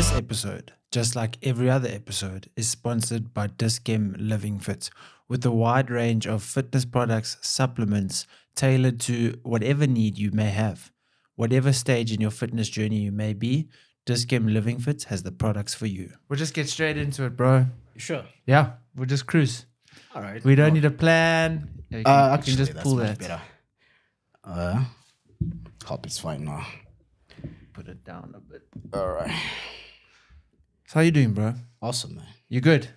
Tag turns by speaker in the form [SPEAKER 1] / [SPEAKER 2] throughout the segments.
[SPEAKER 1] This episode, just like every other episode, is sponsored by Dischem Living Fit with a wide range of fitness products, supplements tailored to whatever need you may have. Whatever stage in your fitness journey you may be, Dischem Living Fit has the products for you. We'll just get straight into it, bro.
[SPEAKER 2] Sure.
[SPEAKER 1] Yeah, we'll just cruise.
[SPEAKER 2] All right.
[SPEAKER 1] We don't need a plan. Yeah, you can,
[SPEAKER 2] Uh,
[SPEAKER 1] you can just pull
[SPEAKER 2] much
[SPEAKER 1] that.
[SPEAKER 2] better. Uh, hope it's fine now.
[SPEAKER 1] Put it down a bit.
[SPEAKER 2] All right.
[SPEAKER 1] So how you doing, bro?
[SPEAKER 2] Awesome, man.
[SPEAKER 1] You good?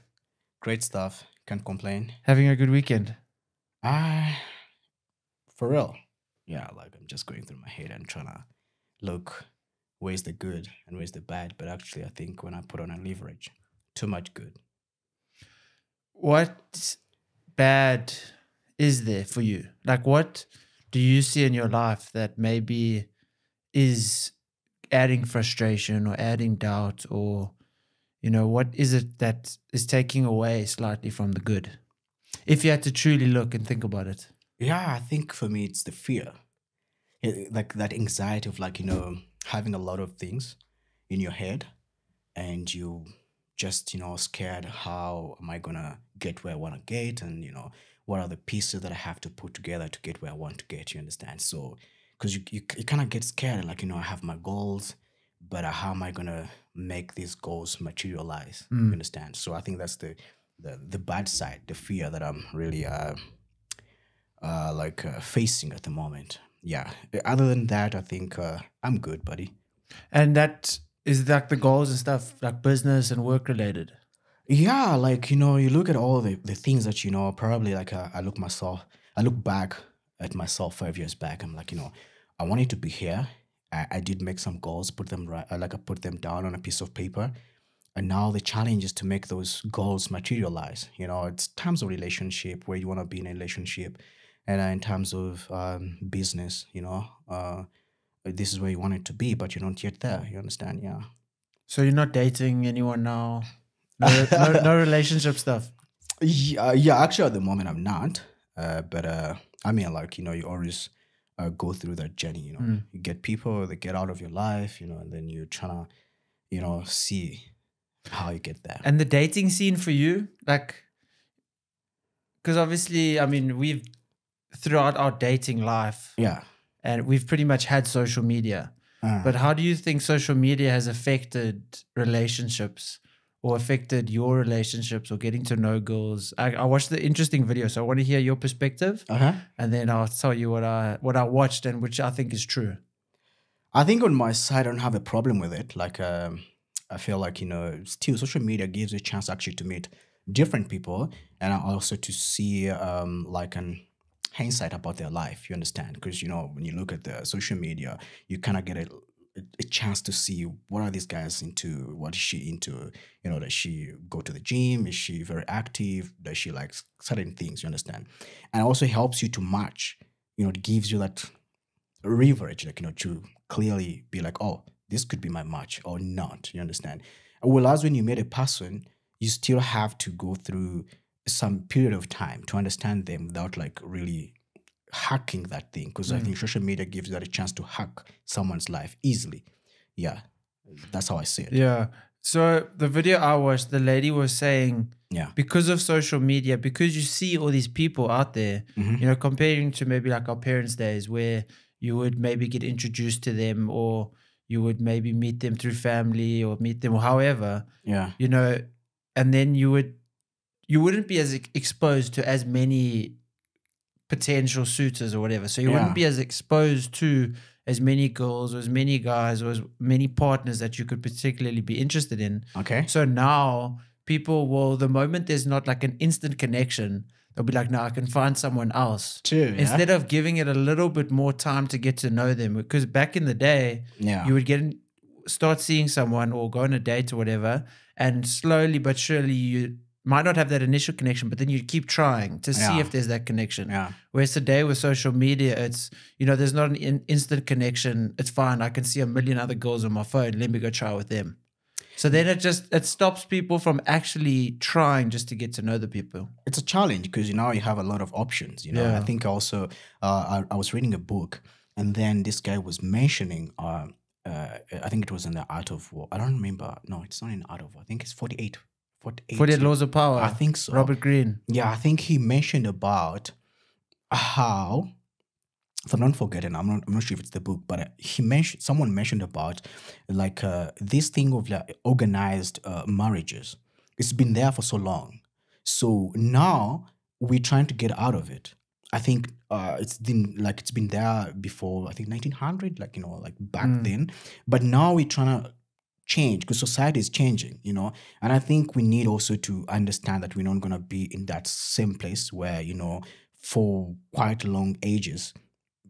[SPEAKER 2] Great stuff. Can't complain.
[SPEAKER 1] Having a good weekend?
[SPEAKER 2] Ah, for real. Yeah, like I'm just going through my head and trying to look where's the good and where's the bad. But actually, I think when I put on a leverage, too much good.
[SPEAKER 1] What bad is there for you? Like, what do you see in your life that maybe is adding frustration or adding doubt or, you know, what is it that is taking away slightly from the good? If you had to truly look and think about it.
[SPEAKER 2] Yeah, I think for me, it's the fear. It- like that anxiety of like, you know, having a lot of things in your head and you just, you know, scared how am I going to get where I want to get and, you know, what are the pieces that I have to put together to get where I want to get, you understand? So, because you, you, you kind of get scared, like, you know, I have my goals, but uh, how am I going to make these goals materialize? You understand? So I think that's the, the, the bad side, the fear that I'm really, uh, uh, like uh, facing at the moment. Yeah. Other than that, I think uh, I'm good, buddy.
[SPEAKER 1] And that is like the goals and stuff, like business and work related.
[SPEAKER 2] Yeah, like you know, you look at all the, the things that you know. Probably like uh, I look myself, I look back at myself five years back. I'm like, you know, I wanted to be here. I, I did make some goals, put them right, uh, like I put them down on a piece of paper, and now the challenge is to make those goals materialize. You know, it's terms of relationship where you want to be in a relationship, and uh, in terms of um, business, you know, uh, this is where you want it to be, but you're not yet there. You understand? Yeah.
[SPEAKER 1] So you're not dating anyone now? No, no, no relationship stuff.
[SPEAKER 2] Yeah, yeah. Actually, at the moment, I'm not. Uh, but uh, I mean, like you know, you always uh, go through that journey. You know, you get people that get out of your life. You know, and then you're trying to, you know, see how you get there.
[SPEAKER 1] And the dating scene for you, like, because obviously, I mean, we've throughout our dating life,
[SPEAKER 2] yeah.
[SPEAKER 1] and we've pretty much had social media.
[SPEAKER 2] Uh,
[SPEAKER 1] But how do you think social media has affected relationships or affected your relationships or getting to know girls? I, I watched the interesting video, so I want to hear your perspective,
[SPEAKER 2] uh huh.
[SPEAKER 1] and then I'll tell you what I what I watched and which I think is true.
[SPEAKER 2] I think on my side, I don't have a problem with it. Like, um, I feel like you know, still social media gives you a chance actually to meet different people and also to see um like an hindsight about their life. You understand? Because you know, when you look at the social media, you kind of get a a chance to see what are these guys into what is she into you know does she go to the gym is she very active does she like certain things you understand and it also helps you to match you know it gives you that leverage, like you know, to clearly be like, oh, this could be my match or not. You understand? Whereas when you meet a person, you still have to go through some period of time to understand them without like really hacking that thing. Because I think social media gives you that a chance to hack someone's life easily. Yeah, that's how I see it.
[SPEAKER 1] Yeah. So the video I watched, the lady was saying
[SPEAKER 2] Yeah.
[SPEAKER 1] because of social media, because you see all these people out there,
[SPEAKER 2] Mhm.
[SPEAKER 1] you know, comparing to maybe like our parents' days where you would maybe get introduced to them or you would maybe meet them through family or meet them or however,
[SPEAKER 2] Yeah.
[SPEAKER 1] you know, and then you would you wouldn't be as exposed to as many potential suitors or whatever. So you
[SPEAKER 2] Yeah.
[SPEAKER 1] wouldn't be as exposed to as many girls or as many guys or as many partners that you could particularly be interested in.
[SPEAKER 2] Okay.
[SPEAKER 1] So now people will, the moment there's not like an instant connection, they'll be like, no, I can find someone else.
[SPEAKER 2] True. Yeah.
[SPEAKER 1] Instead of giving it a little bit more time to get to know them. Because back in the day,
[SPEAKER 2] yeah.
[SPEAKER 1] you would get in, start seeing someone or go on a date or whatever, and slowly but surely you might not have that initial connection, but then you keep trying to see
[SPEAKER 2] Yeah.
[SPEAKER 1] if there's that connection.
[SPEAKER 2] yeah.
[SPEAKER 1] Whereas today with social media, it's you know there's not an in- instant connection. It's fine. I can see a million other girls on my phone. Let me go try with them. So then it just it stops people from actually trying just to get to know the people.
[SPEAKER 2] it's a challenge because you know you have a lot of options. You know,
[SPEAKER 1] Yeah.
[SPEAKER 2] I think also uh, I, I was reading a book, and then this guy was mentioning uh, uh, I think it was in the Art of War. I don't remember. No, it's not in Art of War. I think it's 48. 48.
[SPEAKER 1] 48 Laws of Power.
[SPEAKER 2] I think so.
[SPEAKER 1] Robert Greene.
[SPEAKER 2] Yeah, I think he mentioned about how, if I'm not forgetting, I'm not, I'm not sure if it's the book, but he mentioned, someone mentioned about like uh, this thing of like organized uh, marriages. It's been there for so long. So now we're trying to get out of it. I think uh, it's been like it's been there before. I think 1900, like you know, like back
[SPEAKER 1] Mm.
[SPEAKER 2] then. But now we're trying to change because society is changing, you know. And I think we need also to understand that we're not gonna be in that same place where you know, for quite long ages,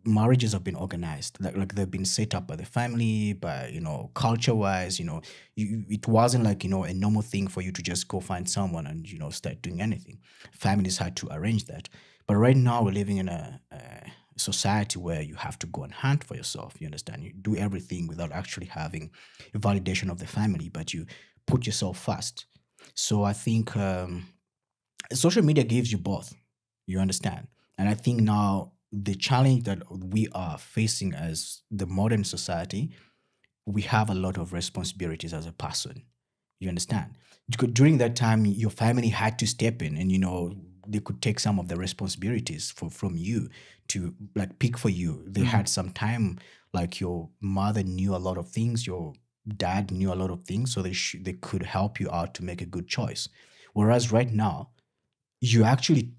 [SPEAKER 2] marriages have been organized. Like, like they've been set up by the family by you know culture wise you know? You, it wasn't like you know a normal thing for you to just go find someone and you know start doing anything. Families had to arrange that. But right now we're living in a, a society where you have to go and hunt for yourself you understand? You do everything without actually having a validation of the family but you put yourself first. So i think um, social media gives you both you understand? And i think now the challenge that we are facing as the modern society we have a lot of responsibilities as a person you understand? During that time your family had to step in and you know they could take some of the responsibilities for, from you to like pick for you they
[SPEAKER 1] Mhm.
[SPEAKER 2] had some time like your mother knew a lot of things your dad knew a lot of things so they sh- they could help you out to make a good choice whereas right now you actually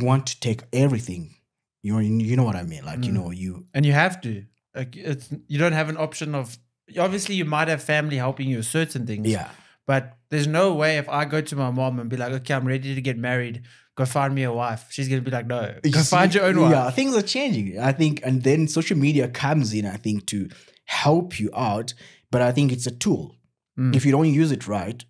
[SPEAKER 2] want to take everything you know you know what i mean like you
[SPEAKER 1] Mm.
[SPEAKER 2] know you
[SPEAKER 1] And you have to. Like it's you don't have an option of obviously you might have family helping you with certain things.
[SPEAKER 2] yeah
[SPEAKER 1] But there's no way if I go to my mom and be like, okay, I'm ready to get married, go find me a wife. She's gonna be like, no, go
[SPEAKER 2] You
[SPEAKER 1] find
[SPEAKER 2] see,
[SPEAKER 1] your own wife.
[SPEAKER 2] Yeah, things are changing. I think, and then social media comes in, I think, to help you out. But I think it's a tool.
[SPEAKER 1] Mm.
[SPEAKER 2] If you don't use it right,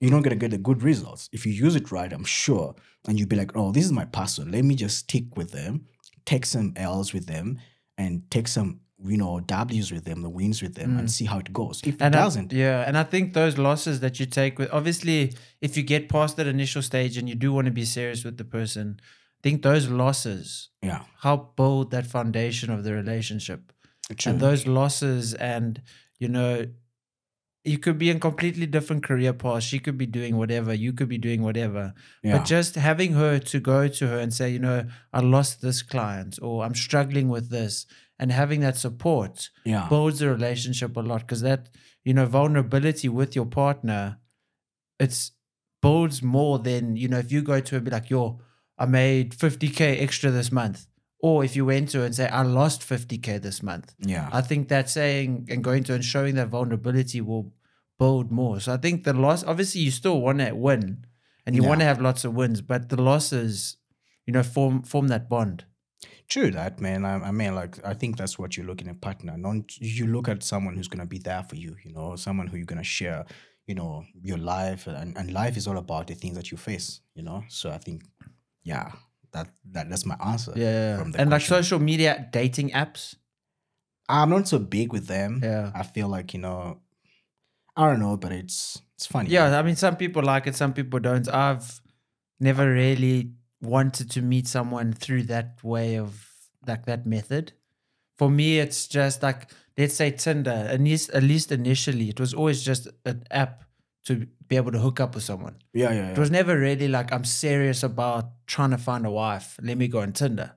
[SPEAKER 2] you're not gonna get the good results. If you use it right, I'm sure, and you'll be like, oh, this is my person. Let me just stick with them, take some L's with them, and take some, you know, W's with them, the wins with them, and see how it goes. If it
[SPEAKER 1] Mm. I-
[SPEAKER 2] doesn't,
[SPEAKER 1] yeah, and I think those losses that you take with obviously, if you get past that initial stage and you do want to be serious with the person, I think those losses
[SPEAKER 2] yeah,
[SPEAKER 1] help build that foundation of the relationship.
[SPEAKER 2] true.
[SPEAKER 1] And those losses, and you know, you could be in completely different career paths. She could be doing whatever, you could be doing whatever.
[SPEAKER 2] yeah.
[SPEAKER 1] But just having her to go to her and say, you know, I lost this client or I'm struggling with this, and having that support
[SPEAKER 2] yeah,
[SPEAKER 1] builds the relationship a lot because that, you know, vulnerability with your partner, it's builds more than, you know, if you go to and be like, yo, I made 50K extra this month. Or if you went to and say, I lost 50K this month.
[SPEAKER 2] yeah,
[SPEAKER 1] I think that saying and going to and showing that vulnerability will build more. So I think the loss, obviously, you still want to win and you
[SPEAKER 2] Yeah.
[SPEAKER 1] want to have lots of wins, but the losses, you know, form form that bond.
[SPEAKER 2] True that, man. I, I mean, like, I think that's what you look in a partner. Not you look at someone who's gonna be there for you. You know, someone who you're gonna share. You know, your life, and, and life is all about the things that you face. You know, so I think, yeah, that, that that's my answer.
[SPEAKER 1] Yeah. And like social media dating apps.
[SPEAKER 2] I'm not so big with them.
[SPEAKER 1] Yeah.
[SPEAKER 2] I feel like you know, I don't know, but it's it's funny.
[SPEAKER 1] Yeah. I mean, some people like it, some people don't. I've never really wanted to meet someone through that way of like that method. For me, it's just like, let's say Tinder, at least, at least initially, it was always just an app to be able to hook up with someone.
[SPEAKER 2] yeah, yeah,
[SPEAKER 1] It was never really like I'm serious about trying to find a wife. Let me go on Tinder.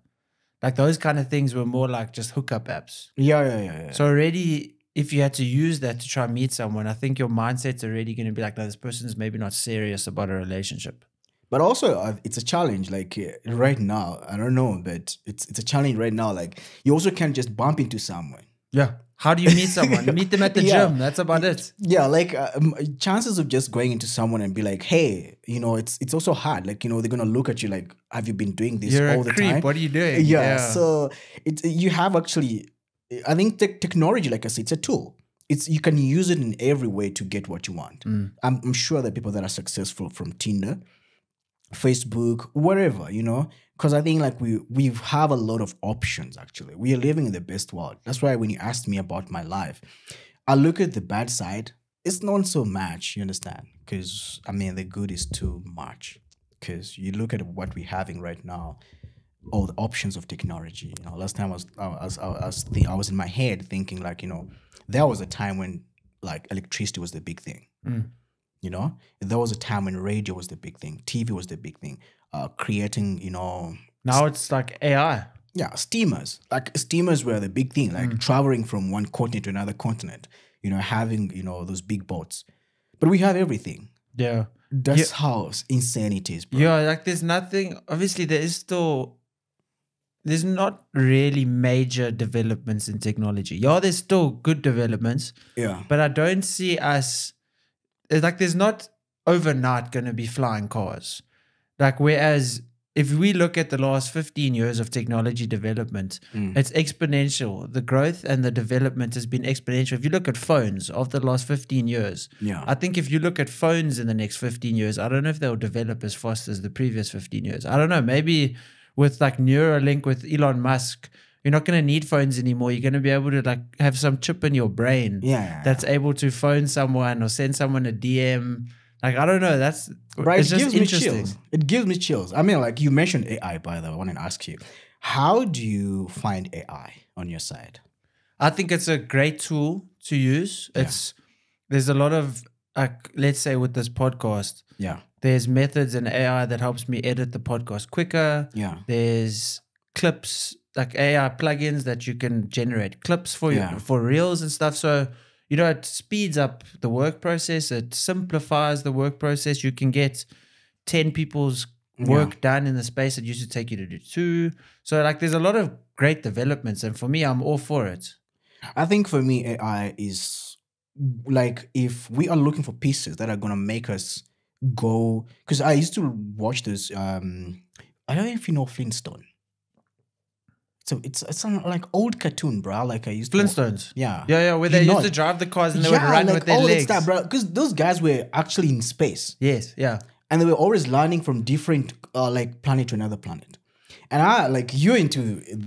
[SPEAKER 1] Like those kind of things were more like just hookup apps.
[SPEAKER 2] yeah, yeah, yeah, yeah.
[SPEAKER 1] So already, if you had to use that to try and meet someone, I think your mindset's already going to be like, no, this person's maybe not serious about a relationship.
[SPEAKER 2] But also, uh, it's a challenge. Like uh, right now, I don't know, but it's it's a challenge right now. Like you also can't just bump into someone.
[SPEAKER 1] Yeah. How do you meet someone? meet them at the
[SPEAKER 2] Yeah.
[SPEAKER 1] gym. That's about it.
[SPEAKER 2] Yeah, like uh, chances of just going into someone and be like, "Hey, you know, it's it's also hard." Like you know, they're gonna look at you like, "Have you been doing this
[SPEAKER 1] You're
[SPEAKER 2] all
[SPEAKER 1] a
[SPEAKER 2] the
[SPEAKER 1] creep.
[SPEAKER 2] time?"
[SPEAKER 1] What are you doing?
[SPEAKER 2] yeah, so it's you have actually i think te- technology like i said it's a tool it's you can use it in every way to get what you want
[SPEAKER 1] Mm.
[SPEAKER 2] I'm, I'm sure that people that are successful from tinder facebook wherever you know? Because i think like we we have a lot of options actually. We are living in the best world. That's why when you asked me about my life i look at the bad side it's not so much you understand? Because i mean the good is too much. Because you look at what we're having right now all the options of technology. You know, last time I was I was I was, I was in my head thinking like you know, there was a time when like electricity was the big thing. Mm. You know, there was a time when radio was the big thing, TV was the big thing. Uh, creating, you know,
[SPEAKER 1] Now it's like AI.
[SPEAKER 2] yeah, steamers. Like steamers were the big thing, like traveling from one continent to another continent. You know, having you know those big boats. But we have everything.
[SPEAKER 1] Yeah.
[SPEAKER 2] That's how insane it is, bro.
[SPEAKER 1] Yeah, like there's nothing. Obviously, there is still. There's not really major developments in technology. Yeah, there's still good developments,
[SPEAKER 2] Yeah.
[SPEAKER 1] but I don't see us. It's like there's not overnight going to be flying cars. Like whereas if we look at the last 15 years of technology development,
[SPEAKER 2] Mm.
[SPEAKER 1] it's exponential. The growth and the development has been exponential. If you look at phones of the last 15 years,
[SPEAKER 2] Yeah.
[SPEAKER 1] I think if you look at phones in the next 15 years, I don't know if they'll develop as fast as the previous 15 years. I don't know. Maybe with like Neuralink with Elon Musk, you're not going to need phones anymore. You're going to be able to like have some chip in your brain
[SPEAKER 2] yeah.
[SPEAKER 1] that's able to phone someone or send someone a DM. Like, I don't know. That's
[SPEAKER 2] right.
[SPEAKER 1] it's
[SPEAKER 2] It
[SPEAKER 1] just
[SPEAKER 2] gives me
[SPEAKER 1] interesting.
[SPEAKER 2] chills. It gives me chills. I mean, like you mentioned AI, by the way. I want to ask you, how do you find AI on your side?
[SPEAKER 1] I think it's a great tool to use. It's there's a lot of like let's say with this podcast,
[SPEAKER 2] Yeah.
[SPEAKER 1] there's methods in AI that helps me edit the podcast quicker.
[SPEAKER 2] Yeah.
[SPEAKER 1] There's clips like AI plugins that you can generate clips for
[SPEAKER 2] Yeah.
[SPEAKER 1] you for reels and stuff. So you know it speeds up the work process. It simplifies the work process. You can get ten people's work done in the space that used to take you to do two. So like there's a lot of great developments, and for me, I'm all for it.
[SPEAKER 2] I think for me, AI is like if we are looking for pieces that are gonna make us go. Because I used to watch this. Um, I don't know if you know Flintstone. So it's it's some like old cartoon, bro. Like I used to.
[SPEAKER 1] Flintstones.
[SPEAKER 2] Yeah.
[SPEAKER 1] Yeah, yeah, where
[SPEAKER 2] You
[SPEAKER 1] they
[SPEAKER 2] know
[SPEAKER 1] used to drive the cars and they would run
[SPEAKER 2] like
[SPEAKER 1] with their
[SPEAKER 2] all that
[SPEAKER 1] legs.
[SPEAKER 2] stuff, bro. Because those guys were actually in space.
[SPEAKER 1] Yes, yeah.
[SPEAKER 2] and they were always learning from different uh, like planet to another planet and i like you're into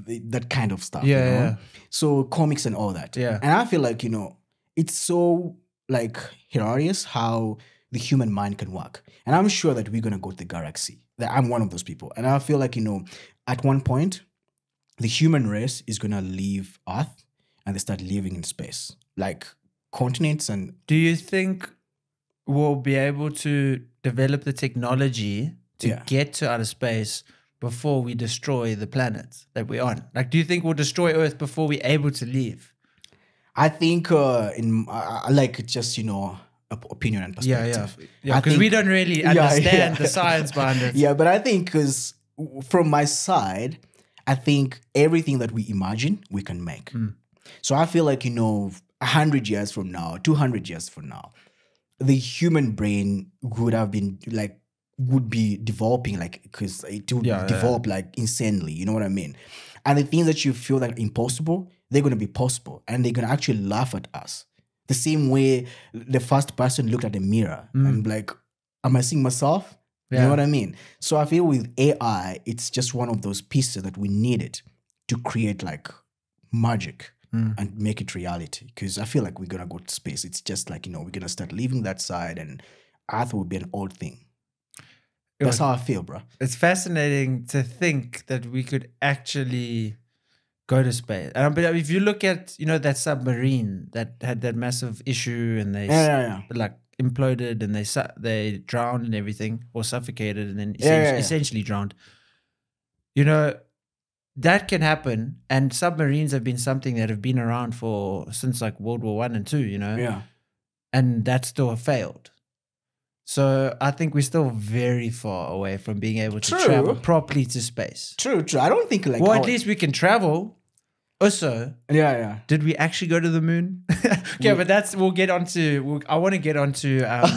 [SPEAKER 2] th- that kind of stuff
[SPEAKER 1] Yeah,
[SPEAKER 2] you know?
[SPEAKER 1] yeah.
[SPEAKER 2] so comics and all that
[SPEAKER 1] Yeah.
[SPEAKER 2] and i feel like you know it's so like hilarious how the human mind can work and i'm sure that we're gonna go to the galaxy that i'm one of those people and i feel like you know at one point the human race is gonna leave earth and they start living in space like continents and
[SPEAKER 1] Do you think we'll be able to develop the technology to
[SPEAKER 2] Yeah.
[SPEAKER 1] get to outer space before we destroy the planet that we're on? Like, do you think we'll destroy Earth before we're able to leave?
[SPEAKER 2] I think uh, in uh, I like just you know opinion and perspective.
[SPEAKER 1] yeah, yeah. Because we don't really
[SPEAKER 2] Yeah,
[SPEAKER 1] understand
[SPEAKER 2] yeah.
[SPEAKER 1] the science behind it.
[SPEAKER 2] Yeah, but I think because from my side, I think everything that we imagine we can make.
[SPEAKER 1] Hmm.
[SPEAKER 2] So I feel like you know, hundred years from now, two hundred years from now, the human brain would have been like would be developing like because it would
[SPEAKER 1] Yeah, yeah,
[SPEAKER 2] develop like insanely. You know what I mean? And the things that you feel that are impossible, they're gonna be possible, and they're gonna actually laugh at us. The same way the first person looked at the mirror and like, "Am I seeing myself?" You know what I mean? So I feel with AI, it's just one of those pieces that we needed to create like magic
[SPEAKER 1] Mm.
[SPEAKER 2] and make it reality. Because I feel like we're gonna go to space. It's just like you know we're gonna start leaving that side, and Earth will be an old thing.
[SPEAKER 1] It
[SPEAKER 2] That's
[SPEAKER 1] was-
[SPEAKER 2] how I feel, bro.
[SPEAKER 1] it's fascinating to think that we could actually go to space. And but if you look at you know that submarine that had that massive issue and they
[SPEAKER 2] Yeah, yeah, yeah.
[SPEAKER 1] like imploded and they su- they drowned and everything or suffocated and then
[SPEAKER 2] Yeah,
[SPEAKER 1] essen-
[SPEAKER 2] yeah, yeah.
[SPEAKER 1] essentially drowned. You know that can happen, and submarines have been something that have been around for since like World War One and Two. You know,
[SPEAKER 2] Yeah.
[SPEAKER 1] and that still have failed. So I think we're still very far away from being able to
[SPEAKER 2] True.
[SPEAKER 1] travel properly to space.
[SPEAKER 2] True, true. I don't think like
[SPEAKER 1] well, at
[SPEAKER 2] oh,
[SPEAKER 1] least we can travel. Also,
[SPEAKER 2] yeah, yeah.
[SPEAKER 1] did we actually go to the moon? okay, but that's we'll get onto. We'll, I want to get onto um,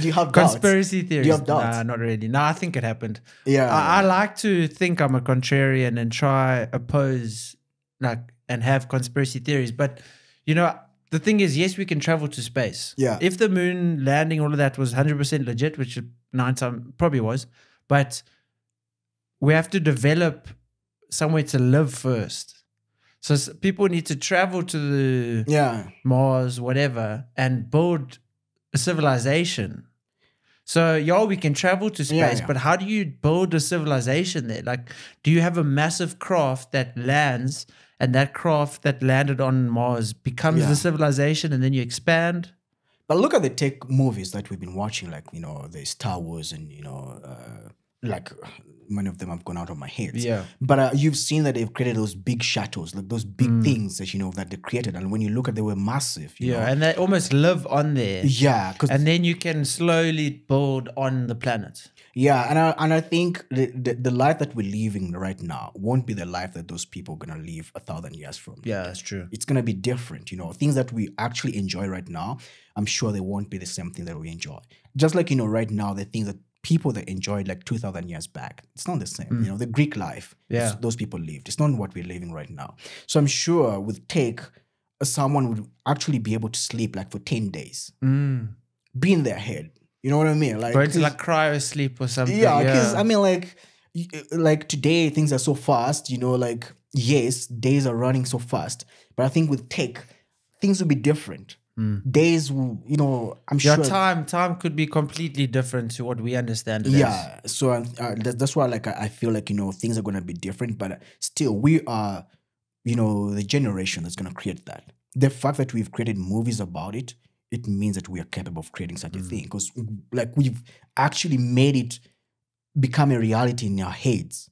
[SPEAKER 2] Do you have doubts?
[SPEAKER 1] conspiracy theories.
[SPEAKER 2] have doubts?
[SPEAKER 1] Nah, not really. No, I think it happened.
[SPEAKER 2] Yeah,
[SPEAKER 1] I, I like to think I'm a contrarian and try oppose like and have conspiracy theories. But you know, the thing is, yes, we can travel to space.
[SPEAKER 2] Yeah.
[SPEAKER 1] If the moon landing, all of that was 100% legit, which nine times probably was, but we have to develop somewhere to live first. So people need to travel to the
[SPEAKER 2] yeah.
[SPEAKER 1] Mars, whatever, and build a civilization. So yeah, we can travel to space,
[SPEAKER 2] Yeah, yeah.
[SPEAKER 1] but how do you build a civilization there? Like, do you have a massive craft that lands, and that craft that landed on Mars becomes
[SPEAKER 2] Yeah.
[SPEAKER 1] the civilization, and then you expand?
[SPEAKER 2] But look at the tech movies that we've been watching, like you know the Star Wars, and you know, uh, like many of them have gone out of my head.
[SPEAKER 1] Yeah.
[SPEAKER 2] But uh, you've seen that they've created those big shuttles, like those big
[SPEAKER 1] Mm.
[SPEAKER 2] things that you know that they created, and when you look at, they were massive. You
[SPEAKER 1] Yeah,
[SPEAKER 2] know?
[SPEAKER 1] and they almost live on there,
[SPEAKER 2] yeah, because
[SPEAKER 1] and then you can slowly build on the planet.
[SPEAKER 2] Yeah, and I, and I think the, the the life that we're living right now won't be the life that those people are gonna live a thousand years from.
[SPEAKER 1] Yeah, that's true.
[SPEAKER 2] It's gonna be different, you know. Things that we actually enjoy right now, I'm sure they won't be the same thing that we enjoy. Just like you know, right now, the things that people that enjoyed like two thousand years back, it's not the same. You know, the Greek life,
[SPEAKER 1] Yeah.
[SPEAKER 2] those people lived. It's not what we're living right now. So I'm sure with tech, someone would actually be able to sleep like for ten days,
[SPEAKER 1] Mm.
[SPEAKER 2] be in their head. You know what I mean? Like 'cause-
[SPEAKER 1] like cryo sleep or something.
[SPEAKER 2] yeah because i mean like uh, like today things are so fast you know like yes days are running so fast but i think with tech things will be different days you know i'm
[SPEAKER 1] Your
[SPEAKER 2] sure.
[SPEAKER 1] time, time could be completely different to what we understand it as.
[SPEAKER 2] yeah so uh, that's, why like I, feel like you know things are going to be different but still we are you know the generation that's going to create that. The fact that we've created movies about it it means that we are capable of creating such a thing because like we've actually made it become a reality in our heads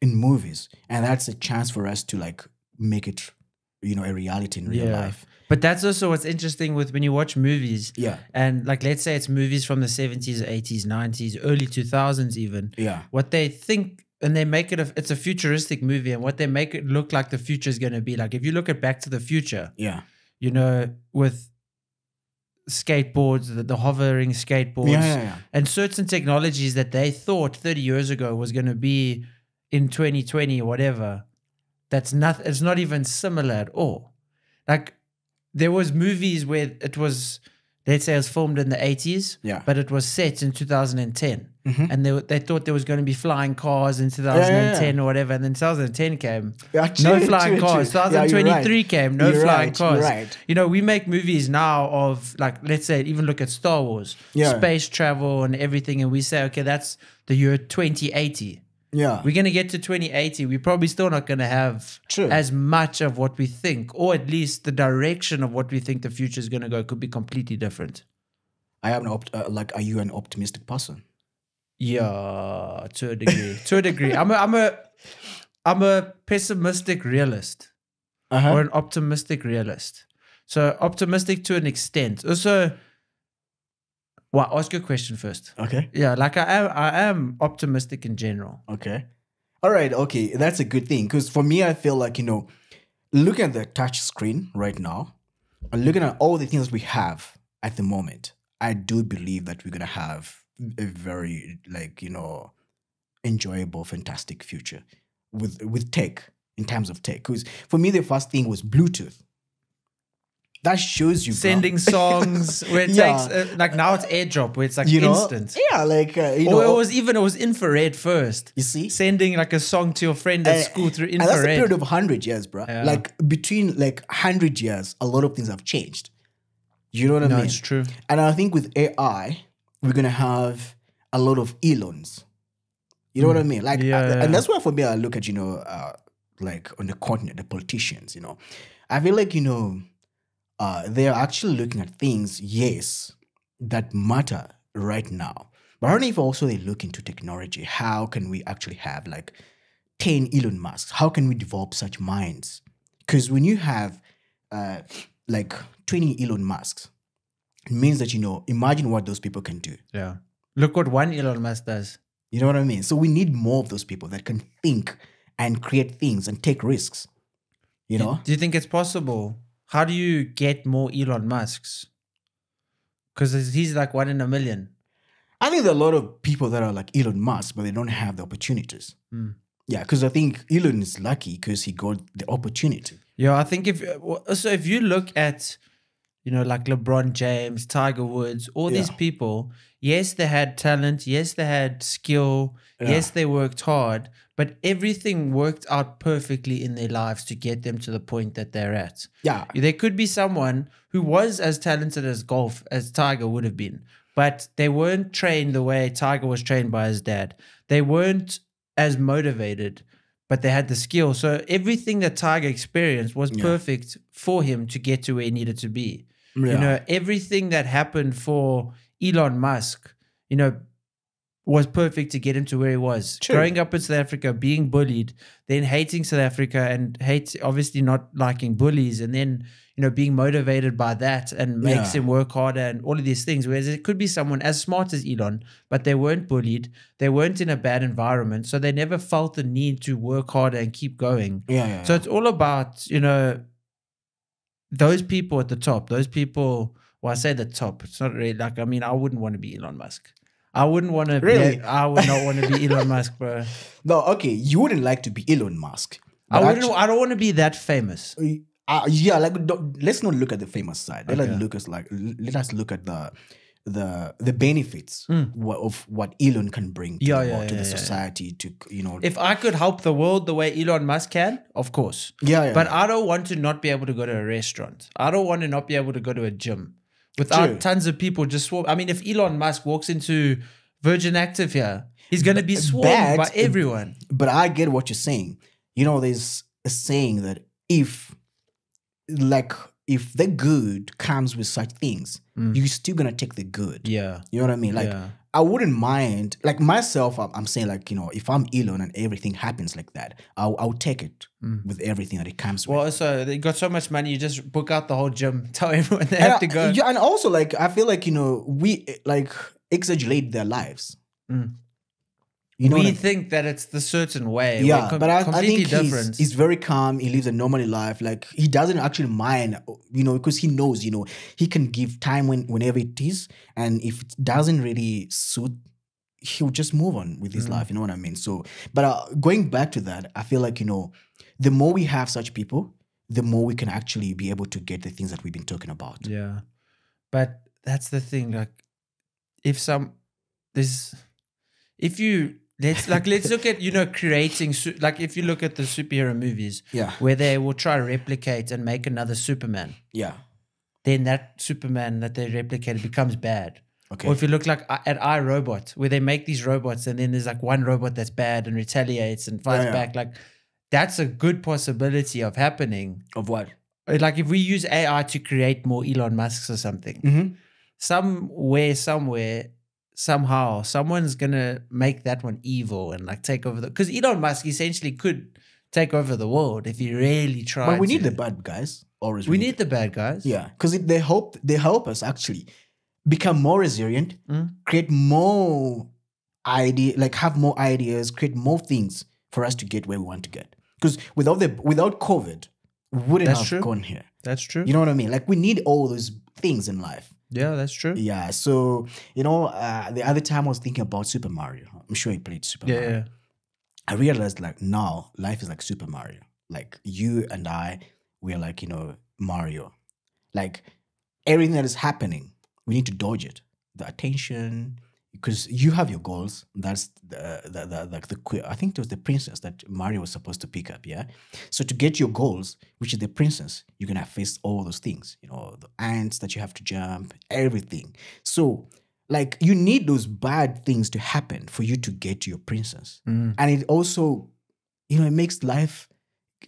[SPEAKER 2] in movies and that's a chance for us to like make it you know a reality in real
[SPEAKER 1] Yeah.
[SPEAKER 2] life
[SPEAKER 1] But that's also what's interesting with when you watch movies.
[SPEAKER 2] yeah
[SPEAKER 1] And like, let's say it's movies from the 70s, 80s, 90s, early 2000s, even.
[SPEAKER 2] yeah
[SPEAKER 1] What they think, and they make it, a, it's a futuristic movie, and what they make it look like the future is going to be. Like, if you look at Back to the Future,
[SPEAKER 2] yeah
[SPEAKER 1] you know, with skateboards, the, the hovering skateboards,
[SPEAKER 2] yeah yeah, yeah.
[SPEAKER 1] and certain technologies that they thought 30 years ago was going to be in 2020 or whatever that's not it's not even similar at all like there was movies where it was let's say it was filmed in the 80s
[SPEAKER 2] Yeah.
[SPEAKER 1] but it was set in 2010
[SPEAKER 2] Mhm.
[SPEAKER 1] and they, they thought there was going to be flying cars in 2010 or whatever and then 2010 came
[SPEAKER 2] Yeah,
[SPEAKER 1] no flying
[SPEAKER 2] true,
[SPEAKER 1] cars.
[SPEAKER 2] true. Yeah,
[SPEAKER 1] 2023
[SPEAKER 2] right.
[SPEAKER 1] came, no
[SPEAKER 2] You're
[SPEAKER 1] flying
[SPEAKER 2] right,
[SPEAKER 1] cars.
[SPEAKER 2] right.
[SPEAKER 1] You know, we make movies now of like, let's say, even look at Star Wars,
[SPEAKER 2] Yeah.
[SPEAKER 1] space travel and everything, and we say, okay, that's the year 2080.
[SPEAKER 2] Yeah
[SPEAKER 1] We're gonna get to 2080. We're probably still not gonna have
[SPEAKER 2] True.
[SPEAKER 1] as much of what we think, or at least the direction of what we think the future is gonna go could be completely different.
[SPEAKER 2] I am an opt- uh, like. Are you an optimistic person?
[SPEAKER 1] Yeah, to a degree. to a degree. I'm a I'm a I'm a pessimistic realist.
[SPEAKER 2] Uh
[SPEAKER 1] or an optimistic realist. So optimistic to an extent. Also, well, ask your question first.
[SPEAKER 2] Okay.
[SPEAKER 1] Yeah, like I am, I am optimistic in general.
[SPEAKER 2] Okay. All right. Okay. That's a good thing because for me, I feel like you know, looking at the touch screen right now, and looking at all the things we have at the moment, I do believe that we're gonna have a very like you know, enjoyable, fantastic future with with tech in terms of tech. Because for me, the first thing was Bluetooth. That shows you.
[SPEAKER 1] Sending songs where it
[SPEAKER 2] Yeah.
[SPEAKER 1] takes uh, like now it's airdrop where it's like
[SPEAKER 2] you know,
[SPEAKER 1] instant.
[SPEAKER 2] yeah, like uh, you
[SPEAKER 1] Or
[SPEAKER 2] know,
[SPEAKER 1] it was even it was infrared first.
[SPEAKER 2] you see,
[SPEAKER 1] Sending like a song to your friend at
[SPEAKER 2] Uh,
[SPEAKER 1] school through
[SPEAKER 2] And that's a period
[SPEAKER 1] infrared.
[SPEAKER 2] of 100 years, bro.
[SPEAKER 1] Yeah.
[SPEAKER 2] Like between like 100 years, a lot of things have changed. You know what I
[SPEAKER 1] No,
[SPEAKER 2] mean?
[SPEAKER 1] it's true.
[SPEAKER 2] And I think with AI, we're going to have a lot of Elons. You know what I mean? Like,
[SPEAKER 1] Hmm. Yeah,
[SPEAKER 2] uh,
[SPEAKER 1] yeah.
[SPEAKER 2] and that's why for me, I look at, you know, uh, like on the continent, the politicians, you know, I feel like, you know, uh, they're actually looking at things, yes, that matter right now. But I don't know if also they look into technology. How can we actually have like 10 Elon Musks? How can we develop such minds? Because when you have uh, like 20 Elon Musks, it means that, you know, imagine what those people can do.
[SPEAKER 1] Yeah. Look what one Elon Musk does.
[SPEAKER 2] You know what I mean? So we need more of those people that can think and create things and take risks. You know?
[SPEAKER 1] Do you think it's possible? How do you get more Elon Musks? Because he's like one in a million.
[SPEAKER 2] I think there are a lot of people that are like Elon Musk, but they don't have the opportunities.
[SPEAKER 1] Mm.
[SPEAKER 2] Yeah, because I think Elon is lucky because he got the opportunity.
[SPEAKER 1] Yeah, I think if so, if you look at, you know, like LeBron James, Tiger Woods, all these people, yes, they had talent, yes, they had skill,
[SPEAKER 2] Yeah.
[SPEAKER 1] yes, they worked hard, but everything worked out perfectly in their lives to get them to the point that they're at.
[SPEAKER 2] Yeah.
[SPEAKER 1] There could be someone who was as talented as golf as Tiger would have been, but they weren't trained the way Tiger was trained by his dad. They weren't as motivated, but they had the skill. So everything that Tiger experienced was
[SPEAKER 2] Yeah.
[SPEAKER 1] perfect for him to get to where he needed to be.
[SPEAKER 2] Yeah.
[SPEAKER 1] You know, everything that happened for Elon Musk, you know, was perfect to get him to where he was.
[SPEAKER 2] True.
[SPEAKER 1] Growing up in South Africa, being bullied, then hating South Africa and hate obviously not liking bullies, and then you know being motivated by that and makes
[SPEAKER 2] Yeah.
[SPEAKER 1] him work harder and all of these things. Whereas it could be someone as smart as Elon, but they weren't bullied, they weren't in a bad environment, so they never felt the need to work harder and keep going.
[SPEAKER 2] yeah, yeah.
[SPEAKER 1] So it's all about, you know, those people at the top, those people, well, I say the top. It's not really like, I mean, I wouldn't want to be Elon Musk. I wouldn't want to
[SPEAKER 2] Really?
[SPEAKER 1] be, I would not want to be Elon Musk, bro.
[SPEAKER 2] no, okay, you wouldn't like to be Elon Musk.
[SPEAKER 1] I wouldn't,
[SPEAKER 2] actu-
[SPEAKER 1] I don't want to be that famous.
[SPEAKER 2] uh, yeah, like don't, let's not look at the famous side. Let
[SPEAKER 1] Okay.
[SPEAKER 2] us look at like let us look at the the the benefits
[SPEAKER 1] Mm.
[SPEAKER 2] of what Elon can bring to,
[SPEAKER 1] Yeah,
[SPEAKER 2] the,
[SPEAKER 1] yeah,
[SPEAKER 2] to
[SPEAKER 1] yeah,
[SPEAKER 2] the society. To you know,
[SPEAKER 1] If I could help the world the way Elon Musk can, of course.
[SPEAKER 2] yeah, yeah,
[SPEAKER 1] But. I don't want to not be able to go to a restaurant. I don't want to not be able to go to a gym without
[SPEAKER 2] True.
[SPEAKER 1] tons of people just swarm. I mean, if Elon Musk walks into Virgin Active here, he's going to be swarmed
[SPEAKER 2] bad-
[SPEAKER 1] by everyone.
[SPEAKER 2] but I get what you're saying. You know, there's a saying that if like if the good comes with such things,
[SPEAKER 1] Mm.
[SPEAKER 2] you're still gonna take the good.
[SPEAKER 1] Yeah.
[SPEAKER 2] You know what I mean? Like
[SPEAKER 1] yeah.
[SPEAKER 2] I wouldn't mind, like myself, I'm, I'm saying, like, you know, if I'm Elon and everything happens like that, I'll, I'll take it
[SPEAKER 1] Mm.
[SPEAKER 2] with everything that it comes
[SPEAKER 1] Well,
[SPEAKER 2] with.
[SPEAKER 1] Well, so they got so much money, you just book out the whole gym, tell everyone they
[SPEAKER 2] And,
[SPEAKER 1] have
[SPEAKER 2] I-
[SPEAKER 1] to go.
[SPEAKER 2] yeah, and also, like, I feel like, you know, we like exaggerate their lives.
[SPEAKER 1] Mm.
[SPEAKER 2] You know,
[SPEAKER 1] we
[SPEAKER 2] I-
[SPEAKER 1] think that it's the certain way.
[SPEAKER 2] Yeah,
[SPEAKER 1] com-
[SPEAKER 2] but I, I
[SPEAKER 1] completely
[SPEAKER 2] think
[SPEAKER 1] different.
[SPEAKER 2] he's, he's very calm. He lives a normal life. Like he doesn't actually mind, you know, because he knows, you know, he can give time when whenever it is, and if it doesn't really suit, he'll just move on with his
[SPEAKER 1] Mm.
[SPEAKER 2] life. You know what I mean? So, but uh, going back to that, I feel like you know, the more we have such people, the more we can actually be able to get the things that we've been talking about.
[SPEAKER 1] yeah. But that's the thing. Like, if some, this, if you, let's like, let's look at, you know, creating, su- like, if you look at the superhero movies
[SPEAKER 2] Yeah,
[SPEAKER 1] where they will try to replicate and make another Superman,
[SPEAKER 2] yeah.
[SPEAKER 1] then that Superman that they replicated becomes bad.
[SPEAKER 2] Okay.
[SPEAKER 1] Or if you look like I- at iRobot, where they make these robots and then there's like one robot that's bad and retaliates and fights
[SPEAKER 2] Yeah, yeah.
[SPEAKER 1] back, like that's a good possibility of happening.
[SPEAKER 2] of what?
[SPEAKER 1] Uh, Like if we use AI to create more Elon Musks or something,
[SPEAKER 2] Mm-hmm.
[SPEAKER 1] somewhere, somewhere, somehow, someone's gonna make that one evil and like take over the. Because Elon Musk essentially could take over the world if he really tried.
[SPEAKER 2] But we need the bad guys. Always.
[SPEAKER 1] We need the bad guys.
[SPEAKER 2] Yeah, because they help they help us actually become more resilient,
[SPEAKER 1] Mm.
[SPEAKER 2] create more idea, like have more ideas, create more things for us to get where we want to get. Because without the without COVID, we wouldn't
[SPEAKER 1] That's
[SPEAKER 2] have
[SPEAKER 1] true.
[SPEAKER 2] gone here.
[SPEAKER 1] That's true.
[SPEAKER 2] You know what I mean? Like we need all those things in life.
[SPEAKER 1] Yeah, that's true.
[SPEAKER 2] Yeah. So you know, uh, the other time I was thinking about Super Mario. I'm sure you played Super
[SPEAKER 1] Yeah,
[SPEAKER 2] Mario.
[SPEAKER 1] yeah.
[SPEAKER 2] I realized like now life is like Super Mario. Like you and I, we are like, you know, Mario. Like everything that is happening, we need to dodge it. The attention, because you have your goals. That's the the the, the, I think it was the princess that Mario was supposed to pick up. Yeah. So to get your goals, which is the princess, you're gonna face all those things. You know, the ants that you have to jump, everything. So like you need those bad things to happen for you to get your princess
[SPEAKER 1] Mm.
[SPEAKER 2] and it also you know it makes life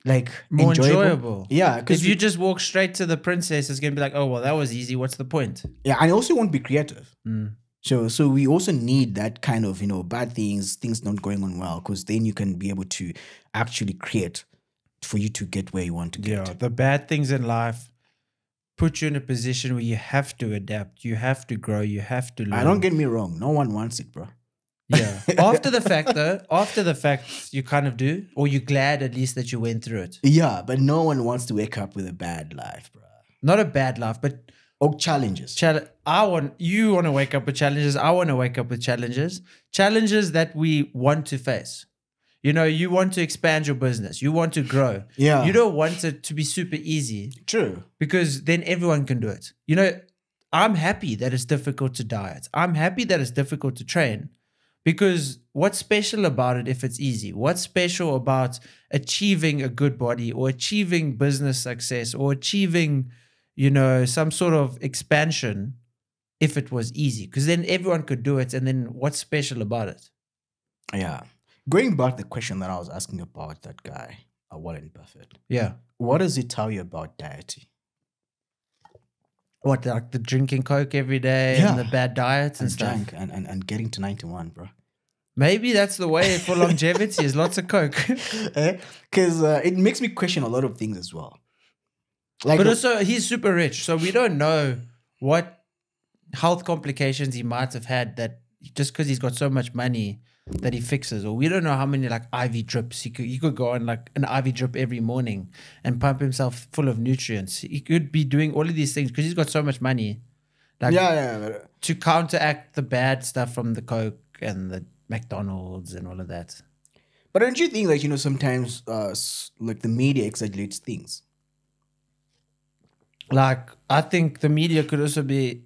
[SPEAKER 2] like
[SPEAKER 1] More
[SPEAKER 2] enjoyable.
[SPEAKER 1] enjoyable.
[SPEAKER 2] yeah
[SPEAKER 1] If
[SPEAKER 2] because
[SPEAKER 1] you just walk straight to the princess, it's gonna be like, oh well, that was easy. What's the point?
[SPEAKER 2] yeah and it also won't be creative
[SPEAKER 1] Mm.
[SPEAKER 2] So so we also need that kind of you know bad things things not going on well because then you can be able to actually create for you to get where you want to get
[SPEAKER 1] Yeah, the bad things in life put you in a position where you have to adapt, you have to grow, you have to learn.
[SPEAKER 2] I don't get me wrong no one wants it bro
[SPEAKER 1] yeah. after the fact, though, after the fact, you kind of do, or you're glad at least that you went through it.
[SPEAKER 2] yeah but no one wants to wake up with a bad life bro
[SPEAKER 1] Not a bad life, but
[SPEAKER 2] or challenges
[SPEAKER 1] chal- I want you want to wake up with challenges. I want to wake up with challenges, challenges that we want to face. You know, you want to expand your business, you want to grow.
[SPEAKER 2] yeah
[SPEAKER 1] You don't want it to be super easy.
[SPEAKER 2] true
[SPEAKER 1] because then everyone can do it. You know, I'm happy that it's difficult to diet. I'm happy that it's difficult to train because what's special about it if it's easy? What's special about achieving a good body or achieving business success or achieving, you know, some sort of expansion if it was easy because then everyone could do it and then what's special about it
[SPEAKER 2] Yeah. Going back to the question that I was asking about that guy, uh, Warren Buffett.
[SPEAKER 1] yeah
[SPEAKER 2] What does it tell you about dieting?
[SPEAKER 1] what like the drinking coke every day
[SPEAKER 2] Yeah.
[SPEAKER 1] and the bad diets and,
[SPEAKER 2] And
[SPEAKER 1] stuff
[SPEAKER 2] junk and, and, and getting to 91, bro.
[SPEAKER 1] maybe that's the way for longevity is lots of coke
[SPEAKER 2] Because uh, it makes me question a lot of things as well. Like,
[SPEAKER 1] but also he's super rich so we don't know what health complications he might have had that just because he's got so much money that he fixes or we don't know how many like iv drips he could he could go on like an iv drip every morning and pump himself full of nutrients he could be doing all of these things because he's got so much money like
[SPEAKER 2] yeah, yeah. but-
[SPEAKER 1] to counteract the bad stuff from the coke and the mcdonald's and all of that
[SPEAKER 2] But don't you think that, you know, sometimes uh, like the media exaggerates things?
[SPEAKER 1] Like i think the media could also be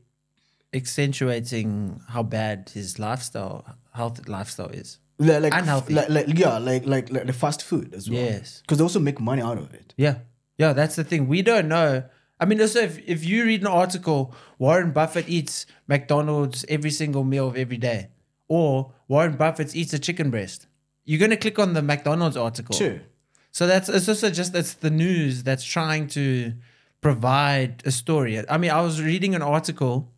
[SPEAKER 1] accentuating how bad his lifestyle health lifestyle is
[SPEAKER 2] Like, like,
[SPEAKER 1] Unhealthy.
[SPEAKER 2] Like, like, yeah, like, like, like the fast food as well.
[SPEAKER 1] Yes.
[SPEAKER 2] Because they also make money out of it.
[SPEAKER 1] Yeah. Yeah, that's the thing. We don't know. I mean, also, if, if you read an article, Warren Buffett eats McDonald's every single meal of every day, or Warren Buffett eats a chicken breast, you're going to click on the McDonald's article.
[SPEAKER 2] True.
[SPEAKER 1] So that's it's also just that's the news that's trying to provide a story. I mean, I was reading an article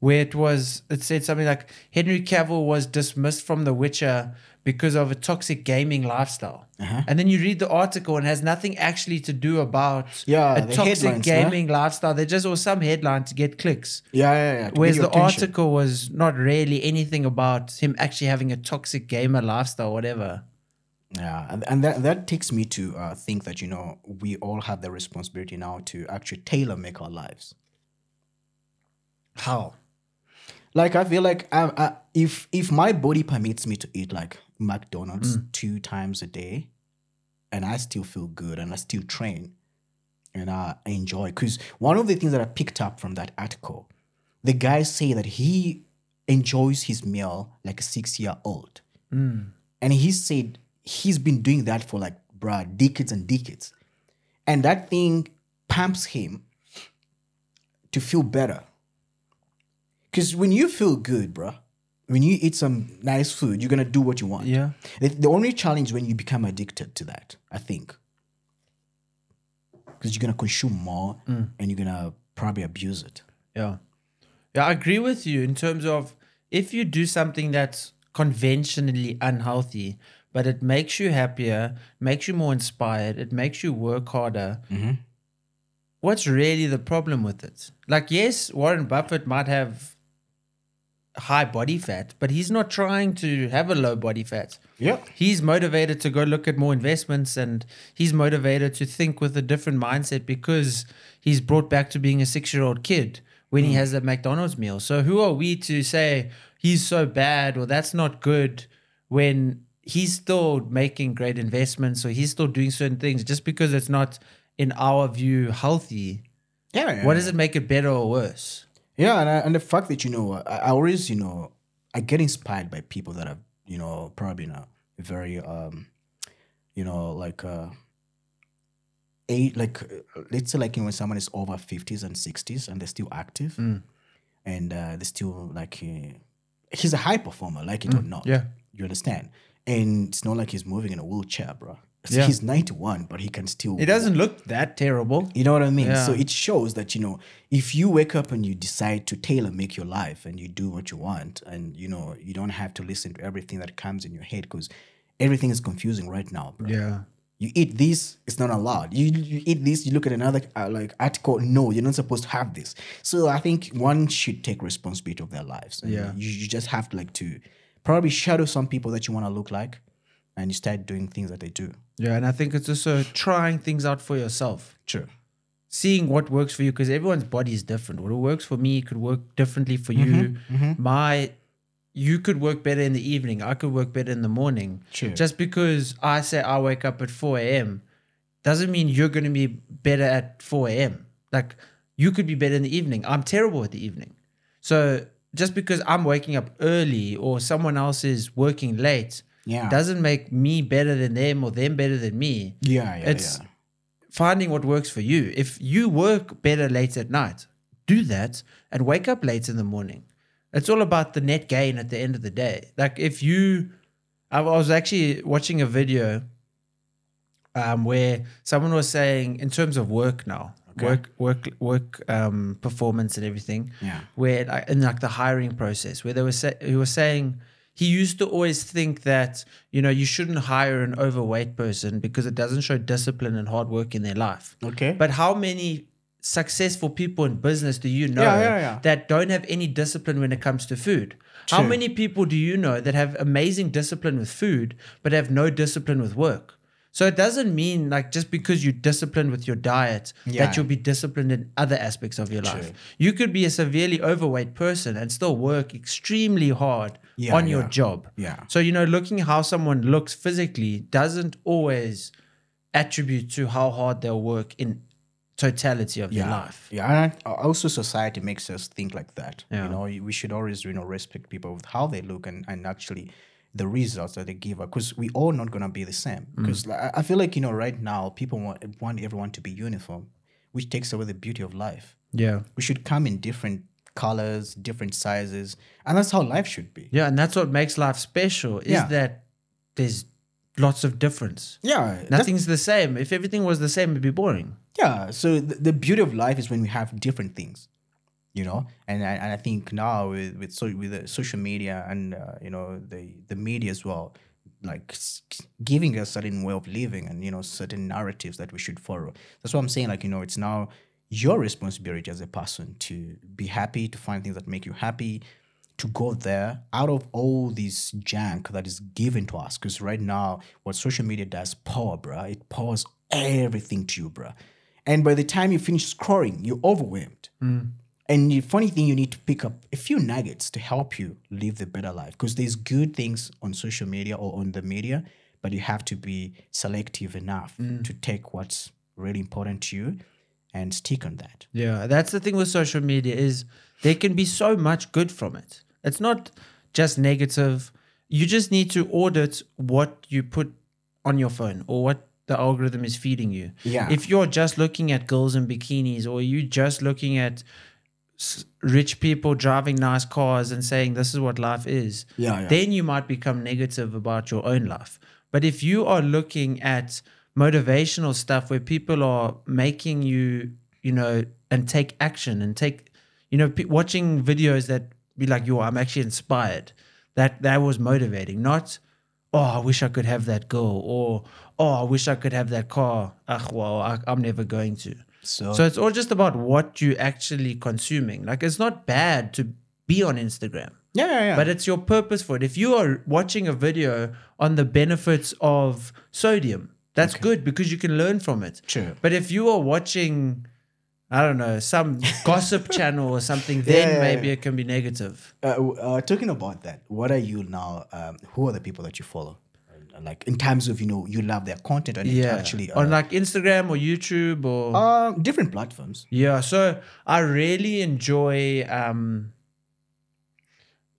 [SPEAKER 1] where it was it said something like Henry Cavill was dismissed from The Witcher because of a toxic gaming lifestyle.
[SPEAKER 2] Uh-huh.
[SPEAKER 1] And then you read the article and it has nothing actually to do about
[SPEAKER 2] Yeah,
[SPEAKER 1] a toxic gaming lifestyle. They just or some headline to get clicks.
[SPEAKER 2] Yeah, yeah, yeah.
[SPEAKER 1] Whereas the
[SPEAKER 2] attention.
[SPEAKER 1] article was not really anything about him actually having a toxic gamer lifestyle, whatever.
[SPEAKER 2] Yeah, and, and that, that takes me to uh, think that, you know, we all have the responsibility now to actually tailor make our lives.
[SPEAKER 1] How?
[SPEAKER 2] Like, I feel like I, I, if if my body permits me to eat like McDonald's mm. two times a day and I still feel good and I still train and I enjoy, because one of the things that I picked up from that article, the guy say that he enjoys his meal like a six year old. Mm. And he said he's been doing that for like, bruh, decades and decades. And that thing pumps him to feel better. Because when you feel good, bruh, when you eat some nice food, you're going to do what you want.
[SPEAKER 1] Yeah.
[SPEAKER 2] The, the only challenge when you become addicted to that, I think. Because you're going to consume more mm. and you're going to probably abuse it.
[SPEAKER 1] Yeah. Yeah, I agree with you in terms of if you do something that's conventionally unhealthy, but it makes you happier, makes you more inspired, it makes you work harder. Mm-hmm. What's really the problem with it? Like, yes, Warren Buffett might have high body fat, but he's not trying to have a low body fat.
[SPEAKER 2] Yeah.
[SPEAKER 1] He's motivated to go look at more investments and he's motivated to think with a different mindset because he's brought back to being a six year old kid when he mm. has a McDonald's meal. So, who are we to say he's so bad or that's not good when he's still making great investments or he's still doing certain things just because it's not, in our view, healthy?
[SPEAKER 2] Yeah. yeah,
[SPEAKER 1] What does it make it better or worse?
[SPEAKER 2] Yeah, and, I, and the fact that you know, I, I always you know, I get inspired by people that are you know probably not very um, you know like uh, eight like uh, let's say like you know, when someone is over fifties and sixties and they're still active, and uh, they're still like uh, he's a high performer, like it or not.
[SPEAKER 1] yeah.
[SPEAKER 2] you understand, and it's not like he's moving in a wheelchair, bro. So
[SPEAKER 1] Yeah.
[SPEAKER 2] He's ninety one, but he can still.
[SPEAKER 1] It doesn't look that terrible.
[SPEAKER 2] You know what I mean?
[SPEAKER 1] Yeah.
[SPEAKER 2] So it shows that, you know, if you wake up and you decide to tailor make your life and you do what you want, and, you know, you don't have to listen to everything that comes in your head because everything is confusing right now, bro.
[SPEAKER 1] Yeah.
[SPEAKER 2] You eat this, it's not allowed. You, you eat this, you look at another uh, like article, no, you're not supposed to have this. So I think one should take responsibility of their lives.
[SPEAKER 1] Yeah.
[SPEAKER 2] You, you just have to like to probably shadow some people that you want to look like and you start doing things that they do.
[SPEAKER 1] Yeah. And I think it's also trying things out for yourself.
[SPEAKER 2] True.
[SPEAKER 1] seeing what works for you because everyone's body is different. What works for me could work differently for you.
[SPEAKER 2] Mm-hmm,
[SPEAKER 1] My you could work better in the evening. I could work better in the morning.
[SPEAKER 2] True.
[SPEAKER 1] Just because I say I wake up at 4 a.m. doesn't mean you're going to be better at 4 a.m. Like you could be better in the evening. I'm terrible at the evening. So just because I'm waking up early or someone else is working late
[SPEAKER 2] Yeah.
[SPEAKER 1] doesn't make me better than them or them better than me
[SPEAKER 2] yeah, yeah,
[SPEAKER 1] it's
[SPEAKER 2] yeah.
[SPEAKER 1] finding what works for you. If you work better late at night, do that and wake up late in the morning. It's all about the net gain at the end of the day. Like if you, I was actually watching a video um, where someone was saying, in terms of work now,
[SPEAKER 2] Okay.
[SPEAKER 1] work, work, work um, performance and everything,
[SPEAKER 2] Yeah.
[SPEAKER 1] where like, in like the hiring process, where they were say, he was saying he used to always think that you know you shouldn't hire an overweight person because it doesn't show discipline and hard work in their life.
[SPEAKER 2] Okay.
[SPEAKER 1] But how many successful people in business do you know
[SPEAKER 2] Yeah, yeah, yeah.
[SPEAKER 1] that don't have any discipline when it comes to food?
[SPEAKER 2] True.
[SPEAKER 1] How many people do you know that have amazing discipline with food but have no discipline with work? So it doesn't mean like just because you're disciplined with your diet
[SPEAKER 2] Yeah.
[SPEAKER 1] that you'll be disciplined in other aspects of your
[SPEAKER 2] True.
[SPEAKER 1] life. You could be a severely overweight person and still work extremely hard
[SPEAKER 2] Yeah,
[SPEAKER 1] on your
[SPEAKER 2] yeah.
[SPEAKER 1] job.
[SPEAKER 2] Yeah.
[SPEAKER 1] So you know, looking how someone looks physically doesn't always attribute to how hard they'll work in totality of their
[SPEAKER 2] yeah.
[SPEAKER 1] life.
[SPEAKER 2] Yeah, and uh, also society makes us think like that.
[SPEAKER 1] Yeah.
[SPEAKER 2] You know, we should always you know respect people with how they look and and actually the results that they give us because we all not gonna be the same.
[SPEAKER 1] Mm.
[SPEAKER 2] Because I feel like you know right now people want want everyone to be uniform, which takes away the beauty of life.
[SPEAKER 1] Yeah.
[SPEAKER 2] We should come in different colors, different sizes, and that's how life should be.
[SPEAKER 1] Yeah, and that's what makes life special is
[SPEAKER 2] Yeah.
[SPEAKER 1] that there's lots of difference.
[SPEAKER 2] Yeah,
[SPEAKER 1] Nothing's the same. If everything was the same, it'd be boring.
[SPEAKER 2] Yeah. So the, the beauty of life is when we have different things, you know. And I, and I think now with with so with the social media and uh, you know the the media as well, like giving us a certain way of living and you know certain narratives that we should follow. That's what I'm saying. Like you know, it's now your responsibility as a person to be happy, to find things that make you happy, to go there out of all this junk that is given to us. Because right now, what social media does, power bruh. It powers everything to you, bruh. And by the time you finish scrolling, you're overwhelmed. And the funny thing, you need to pick up a few nuggets to help you live the better life. Because there's good things on social media or on the media, but you have to be selective enough mm. to take what's really important to you and stick on that.
[SPEAKER 1] Yeah, that's the thing with social media is there can be so much good from it. It's not just negative. You just need to audit what you put on your phone or what the algorithm is feeding you.
[SPEAKER 2] Yeah.
[SPEAKER 1] If you're just looking at girls in bikinis or you're just looking at rich people driving nice cars and saying this is what life is,
[SPEAKER 2] Yeah, yeah.
[SPEAKER 1] then you might become negative about your own life. But if you are looking at motivational stuff where people are making you, you know, and take action and take, you know, pe- watching videos that be like, yo, I'm actually inspired. That that was motivating, not, oh, I wish I could have that girl, or oh, I wish I could have that car. Ugh, well, I, I'm never going to.
[SPEAKER 2] So,
[SPEAKER 1] So it's all just about what you're actually consuming. Like it's not bad to be on Instagram.
[SPEAKER 2] yeah, yeah, yeah.
[SPEAKER 1] But it's your purpose for it. If you are watching a video on the benefits of sodium, that's good because you can learn from it.
[SPEAKER 2] True.
[SPEAKER 1] But if you are watching, I don't know, some gossip channel or something, then
[SPEAKER 2] Yeah, yeah,
[SPEAKER 1] maybe
[SPEAKER 2] yeah.
[SPEAKER 1] it can be negative.
[SPEAKER 2] Uh, uh, talking about that, what are you now? Um, who are the people that you follow? Like in terms of you know you love their content and
[SPEAKER 1] Yeah.
[SPEAKER 2] actually uh,
[SPEAKER 1] on like Instagram or YouTube or.
[SPEAKER 2] uh, different platforms.
[SPEAKER 1] Yeah, so I really enjoy um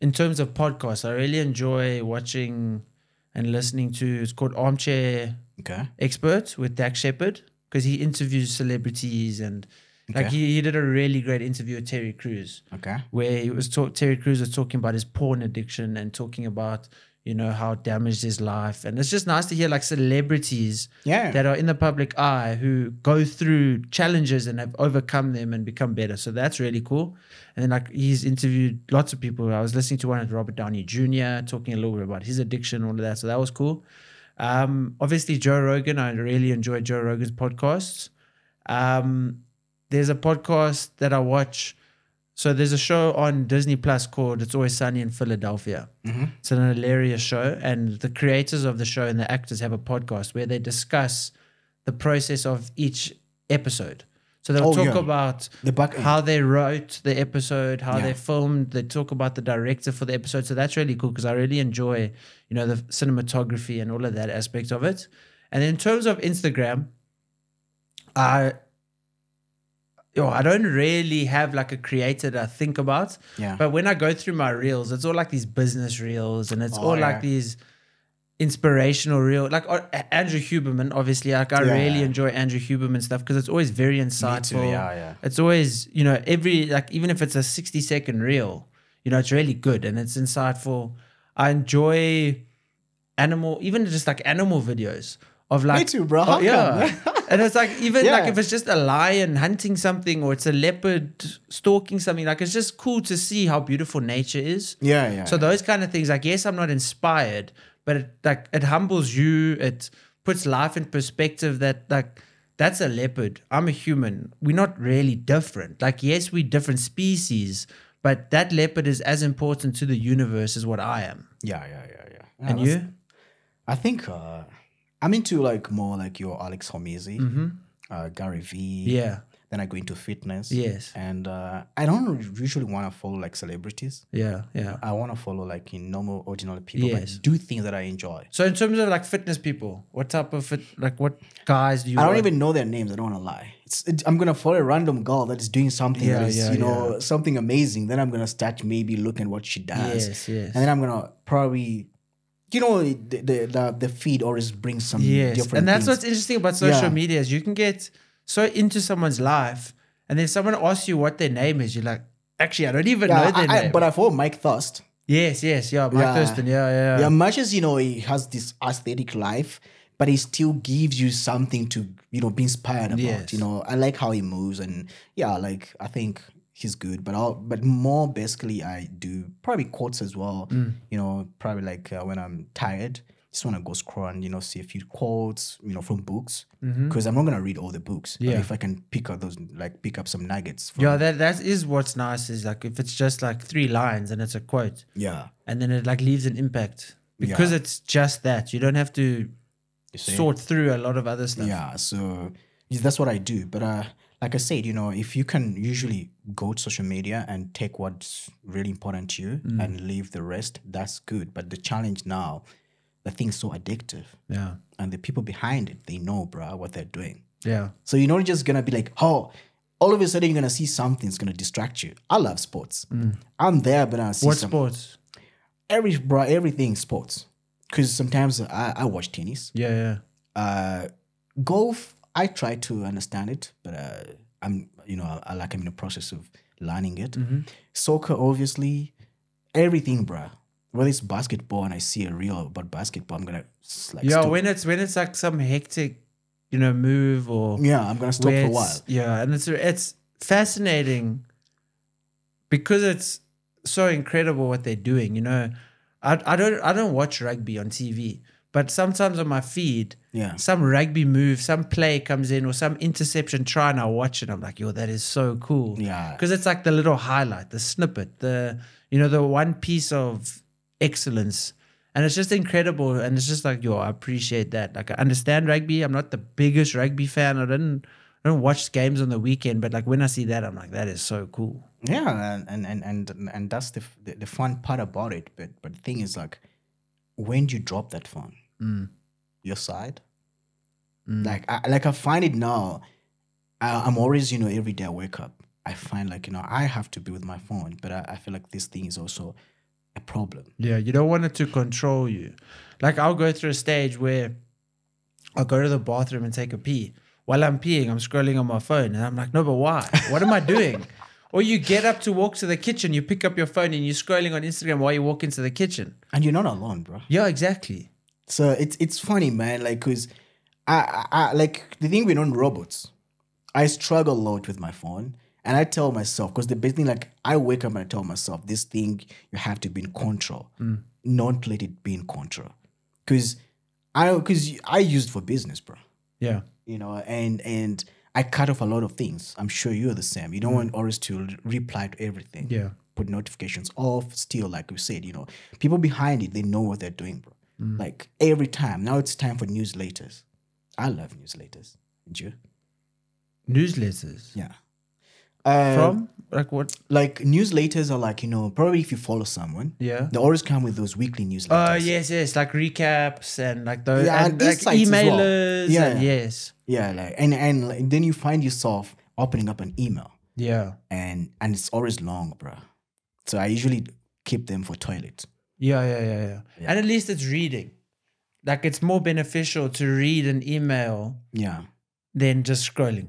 [SPEAKER 1] in terms of podcasts, I really enjoy watching and listening to it's called Armchair
[SPEAKER 2] Okay.
[SPEAKER 1] Expert with Dax Shepard because he interviews celebrities and like he, he did a really great interview with Terry Crews
[SPEAKER 2] Okay.
[SPEAKER 1] where he was talk Terry Crews was talking about his porn addiction and talking about you know how it damaged his life and it's just nice to hear like celebrities
[SPEAKER 2] Yeah.
[SPEAKER 1] that are in the public eye who go through challenges and have overcome them and become better so that's really cool and then like he's interviewed lots of people I was listening to one with Robert Downey Jr. talking a little bit about his addiction all of that so that was cool um obviously Joe Rogan I really enjoy Joe Rogan's podcasts um there's a podcast that I watch. So there's a show on Disney Plus called It's Always Sunny in Philadelphia. Mm-hmm. It's an hilarious show, and the creators of the show and the actors have a podcast where they discuss the process of each episode. So they'll
[SPEAKER 2] Oh,
[SPEAKER 1] talk
[SPEAKER 2] yeah.
[SPEAKER 1] about
[SPEAKER 2] The
[SPEAKER 1] how they wrote the episode, how
[SPEAKER 2] Yeah.
[SPEAKER 1] they filmed. They talk about the director for the episode. So that's really cool because I really enjoy, you know, the cinematography and all of that aspect of it. And in terms of Instagram, I, yo, I don't really have like a creator that I think about.
[SPEAKER 2] Yeah.
[SPEAKER 1] But when I go through my reels, it's all like these business reels, and it's
[SPEAKER 2] Oh,
[SPEAKER 1] all
[SPEAKER 2] yeah.
[SPEAKER 1] like these inspirational reel like uh, Andrew Huberman obviously like I
[SPEAKER 2] Yeah.
[SPEAKER 1] really enjoy Andrew Huberman stuff because it's always very insightful Too,
[SPEAKER 2] yeah, yeah.
[SPEAKER 1] it's always you know every like even if it's a 60 second reel you know it's really good and it's insightful I enjoy animal even just like animal videos of like
[SPEAKER 2] too, bro.
[SPEAKER 1] oh, yeah and it's like even like if it's just a lion hunting something or it's a leopard stalking something like it's just cool to see how beautiful nature is
[SPEAKER 2] Yeah, yeah.
[SPEAKER 1] so those kind of things, like yes, I'm not inspired, but it like it humbles you. It puts life in perspective. That like that's a leopard. I'm a human. We're not really different. Like yes, we're different species, but that leopard is as important to the universe as what I am.
[SPEAKER 2] yeah, yeah, yeah, yeah. Yeah,
[SPEAKER 1] and you?
[SPEAKER 2] I think uh, I'm into like more like your Alex Hormozi, uh, Gary Vee.
[SPEAKER 1] Mm-hmm. Yeah.
[SPEAKER 2] Then I go into fitness.
[SPEAKER 1] Yes.
[SPEAKER 2] And uh, I don't usually want to follow like celebrities.
[SPEAKER 1] Yeah. Yeah.
[SPEAKER 2] I want to follow like in normal, ordinary people,
[SPEAKER 1] Yes.
[SPEAKER 2] but do things that I enjoy.
[SPEAKER 1] So in terms of like fitness people, what type of fit, like what guys do you?
[SPEAKER 2] I don't even know their names. I don't want to lie. It's it, I'm gonna follow a random girl that is doing something
[SPEAKER 1] Yeah,
[SPEAKER 2] that is
[SPEAKER 1] yeah,
[SPEAKER 2] you know something amazing. Then I'm gonna start maybe looking what she does.
[SPEAKER 1] Yes. Yes.
[SPEAKER 2] and then I'm gonna probably, you know, the the the, the feed always brings some
[SPEAKER 1] Yes,
[SPEAKER 2] different.
[SPEAKER 1] and that's
[SPEAKER 2] things.
[SPEAKER 1] what's interesting about social
[SPEAKER 2] Yeah.
[SPEAKER 1] media is you can get so into someone's life, and then someone asks you what their name is. You're like, actually, I don't even know their
[SPEAKER 2] I, I,
[SPEAKER 1] name.
[SPEAKER 2] but I follow Mike Thust.
[SPEAKER 1] yes, yes, yeah, Mike
[SPEAKER 2] Yeah.
[SPEAKER 1] Thurston, yeah, yeah,
[SPEAKER 2] Yeah, much as you know he has this aesthetic life, but he still gives you something to you know be inspired about.
[SPEAKER 1] Yes.
[SPEAKER 2] You know, I like how he moves, and yeah, like I think he's good. But I'll but more basically, I do probably quotes as well.
[SPEAKER 1] Mm.
[SPEAKER 2] You know, probably like uh, when I'm tired. Just want to go scroll and you know see a few quotes you know from books because I'm not gonna read all the books.
[SPEAKER 1] Mm-hmm. Yeah.
[SPEAKER 2] if I can pick up those like pick up some nuggets. From,
[SPEAKER 1] Yeah, that that is what's nice is like if it's just like three lines and it's a quote,
[SPEAKER 2] yeah.
[SPEAKER 1] and then it like leaves an impact because
[SPEAKER 2] Yeah.
[SPEAKER 1] it's just that you don't have to sort through a lot of other stuff.
[SPEAKER 2] Yeah, so that's what I do. But uh, like I said, you know, if you can usually go to social media and take what's really important to you
[SPEAKER 1] Mm.
[SPEAKER 2] and leave the rest, that's good. But the challenge now, the thing's so addictive,
[SPEAKER 1] yeah,
[SPEAKER 2] and the people behind it, they know, bruh, what they're doing.
[SPEAKER 1] yeah.
[SPEAKER 2] So you're not just gonna be like, oh, all of a sudden you're gonna see something's gonna distract you. I love sports. I'm there, but I see
[SPEAKER 1] Mm. What
[SPEAKER 2] some
[SPEAKER 1] sports?
[SPEAKER 2] every bruh, everything sports. Because sometimes I, I watch tennis
[SPEAKER 1] Yeah, yeah.
[SPEAKER 2] uh, golf i try to understand it but uh, i'm you know I, I like i'm in the process of learning it
[SPEAKER 1] Mm-hmm.
[SPEAKER 2] soccer obviously everything bruh whether it's basketball and i see a reel about basketball i'm gonna like
[SPEAKER 1] yeah,
[SPEAKER 2] stop.
[SPEAKER 1] when it's when it's like some hectic, you know, move or
[SPEAKER 2] yeah i'm gonna stop for a while
[SPEAKER 1] Yeah, and it's it's fascinating because it's so incredible what they're doing. You know, I I don't I don't watch rugby on TV, but sometimes on my feed,
[SPEAKER 2] yeah
[SPEAKER 1] some rugby move, some play comes in or some interception try, and I watch it. I'm like, yo, that is so cool.
[SPEAKER 2] Yeah.
[SPEAKER 1] because it's like the little highlight, the snippet, the you know the one piece of excellence. And it's just incredible, and it's just like, yo, I appreciate that. Like, I understand rugby. I'm not the biggest rugby fan. I didn't, I don't watch games on the weekend, but like when I see that, I'm like, that is so cool.
[SPEAKER 2] yeah and and and and, and that's the, the the fun part about it but but the thing is like when do you drop that phone
[SPEAKER 1] Mm.
[SPEAKER 2] your side like I, like i find it now I, i'm always you know every day i wake up i find like you know i have to be with my phone but i, I feel like this thing is also a problem
[SPEAKER 1] Yeah, you don't want it to control you. Like I'll go through a stage where I'll go to the bathroom and take a pee. While I'm peeing, I'm scrolling on my phone, and I'm like, no, but why? What am I doing? or you get up to walk to the kitchen, you pick up your phone, and you're scrolling on Instagram while you walk into the kitchen.
[SPEAKER 2] and you're not alone bro
[SPEAKER 1] Yeah, exactly.
[SPEAKER 2] So it's it's funny man like because I, I like the thing we're not robots i struggle a lot with my phone and i tell myself because the big thing like i wake up and i tell myself this thing you have to be in control mm. not let it be in control because i because i used for business bro.
[SPEAKER 1] Yeah.
[SPEAKER 2] you know and and i cut off a lot of things. I'm sure you're the same. You don't mm. want always to reply to everything.
[SPEAKER 1] Yeah.
[SPEAKER 2] put notifications off still like we said you know. People behind it they know what they're doing bro like every time now it's time for newsletters i love newsletters and you
[SPEAKER 1] Newsletters.
[SPEAKER 2] yeah uh,
[SPEAKER 1] From? Like what?
[SPEAKER 2] like newsletters are like you know probably if you follow someone
[SPEAKER 1] Yeah.
[SPEAKER 2] they always come with those weekly newsletters
[SPEAKER 1] Oh, yes, yes. Like recaps and like those.
[SPEAKER 2] Yeah,
[SPEAKER 1] and
[SPEAKER 2] and
[SPEAKER 1] like
[SPEAKER 2] as well.
[SPEAKER 1] emailers.
[SPEAKER 2] Yeah,
[SPEAKER 1] And yes.
[SPEAKER 2] yeah like and and like, then you find yourself opening up an email
[SPEAKER 1] Yeah.
[SPEAKER 2] and and it's always long, bro. So I usually keep them for toilet.
[SPEAKER 1] Yeah, yeah, yeah, yeah,
[SPEAKER 2] Yeah.
[SPEAKER 1] And at least it's reading. like it's more beneficial to read an email
[SPEAKER 2] Yeah.
[SPEAKER 1] than just scrolling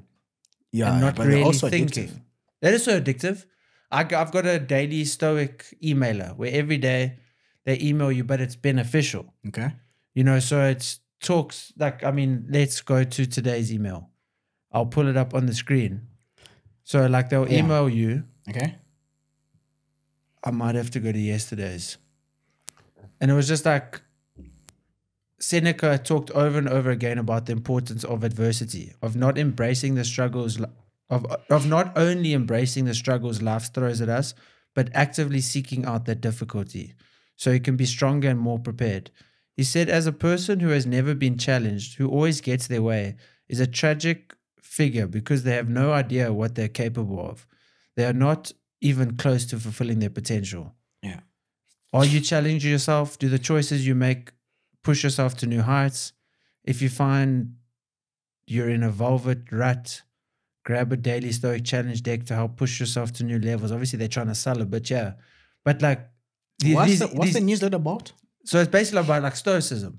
[SPEAKER 2] Yeah.
[SPEAKER 1] and not
[SPEAKER 2] but
[SPEAKER 1] really
[SPEAKER 2] also
[SPEAKER 1] thinking.
[SPEAKER 2] addictive.
[SPEAKER 1] That is so addictive. I've got a daily Stoic emailer where every day they email you, but it's beneficial.
[SPEAKER 2] Okay.
[SPEAKER 1] You know, so it's talks like I mean, let's go to today's email. I'll pull it up on the screen. So like they'll
[SPEAKER 2] Yeah.
[SPEAKER 1] email you.
[SPEAKER 2] Okay.
[SPEAKER 1] I might have to go to yesterday's. And it was just like Seneca talked over and over again about the importance of adversity, of not embracing the struggles, of, of not only embracing the struggles life throws at us, but actively seeking out that difficulty so you can be stronger and more prepared. He said, as a person who has never been challenged, who always gets their way, is a tragic figure because they have no idea what they're capable of. They are not even close to fulfilling their potential.
[SPEAKER 2] Yeah.
[SPEAKER 1] Are you challenging yourself? Do the choices you make push yourself to new heights? If you find you're in a velvet rut, grab a daily stoic challenge deck to help push yourself to new levels. Obviously, they're trying to sell it, but yeah. But like, the-
[SPEAKER 2] What's,
[SPEAKER 1] these-
[SPEAKER 2] the, what's
[SPEAKER 1] these-
[SPEAKER 2] the newsletter about?
[SPEAKER 1] so it's basically about like stoicism,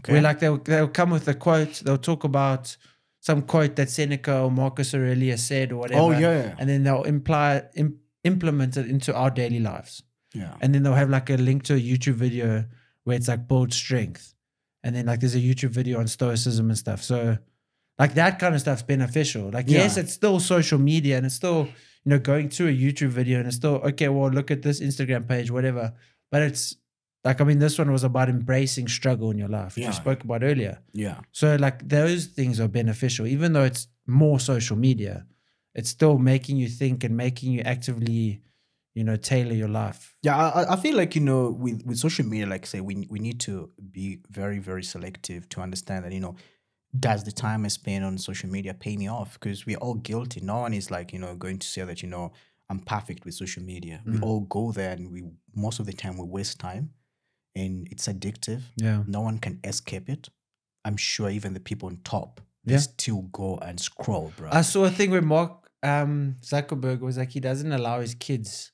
[SPEAKER 2] Okay.
[SPEAKER 1] where like they'll they'll come with a quote. They'll talk about some quote that Seneca or Marcus Aurelius said or whatever.
[SPEAKER 2] oh yeah.
[SPEAKER 1] and then they'll imply im- implement it into our daily lives.
[SPEAKER 2] Yeah.
[SPEAKER 1] And then they'll have like a link to a YouTube video where it's like build strength. And then like there's a YouTube video on stoicism and stuff. So like that kind of stuff's beneficial. Like yes, it's still social media and it's still, you know, going to a YouTube video and it's still okay, well, look at this Instagram page, whatever. But it's like I mean, this one was about embracing struggle in your life, which
[SPEAKER 2] Yeah.
[SPEAKER 1] you spoke about earlier.
[SPEAKER 2] Yeah.
[SPEAKER 1] So like those things are beneficial, even though it's more social media. It's still making you think and making you actively, you know, tailor your life.
[SPEAKER 2] Yeah, I, I- feel like you know with with social media, like I say, we we need to be very very selective to understand that you know, does the time I spend on social media pay me off? Because we're all guilty. No one is like you know going to say that you know I'm perfect with social media. We
[SPEAKER 1] Mm.
[SPEAKER 2] all go there, and we most of the time we waste time, and it's addictive.
[SPEAKER 1] Yeah.
[SPEAKER 2] No one can escape it. I'm sure even the people on top, they
[SPEAKER 1] Yeah.
[SPEAKER 2] still go and scroll, bro.
[SPEAKER 1] I saw a thing where Mark um, Zuckerberg was like he doesn't allow his kids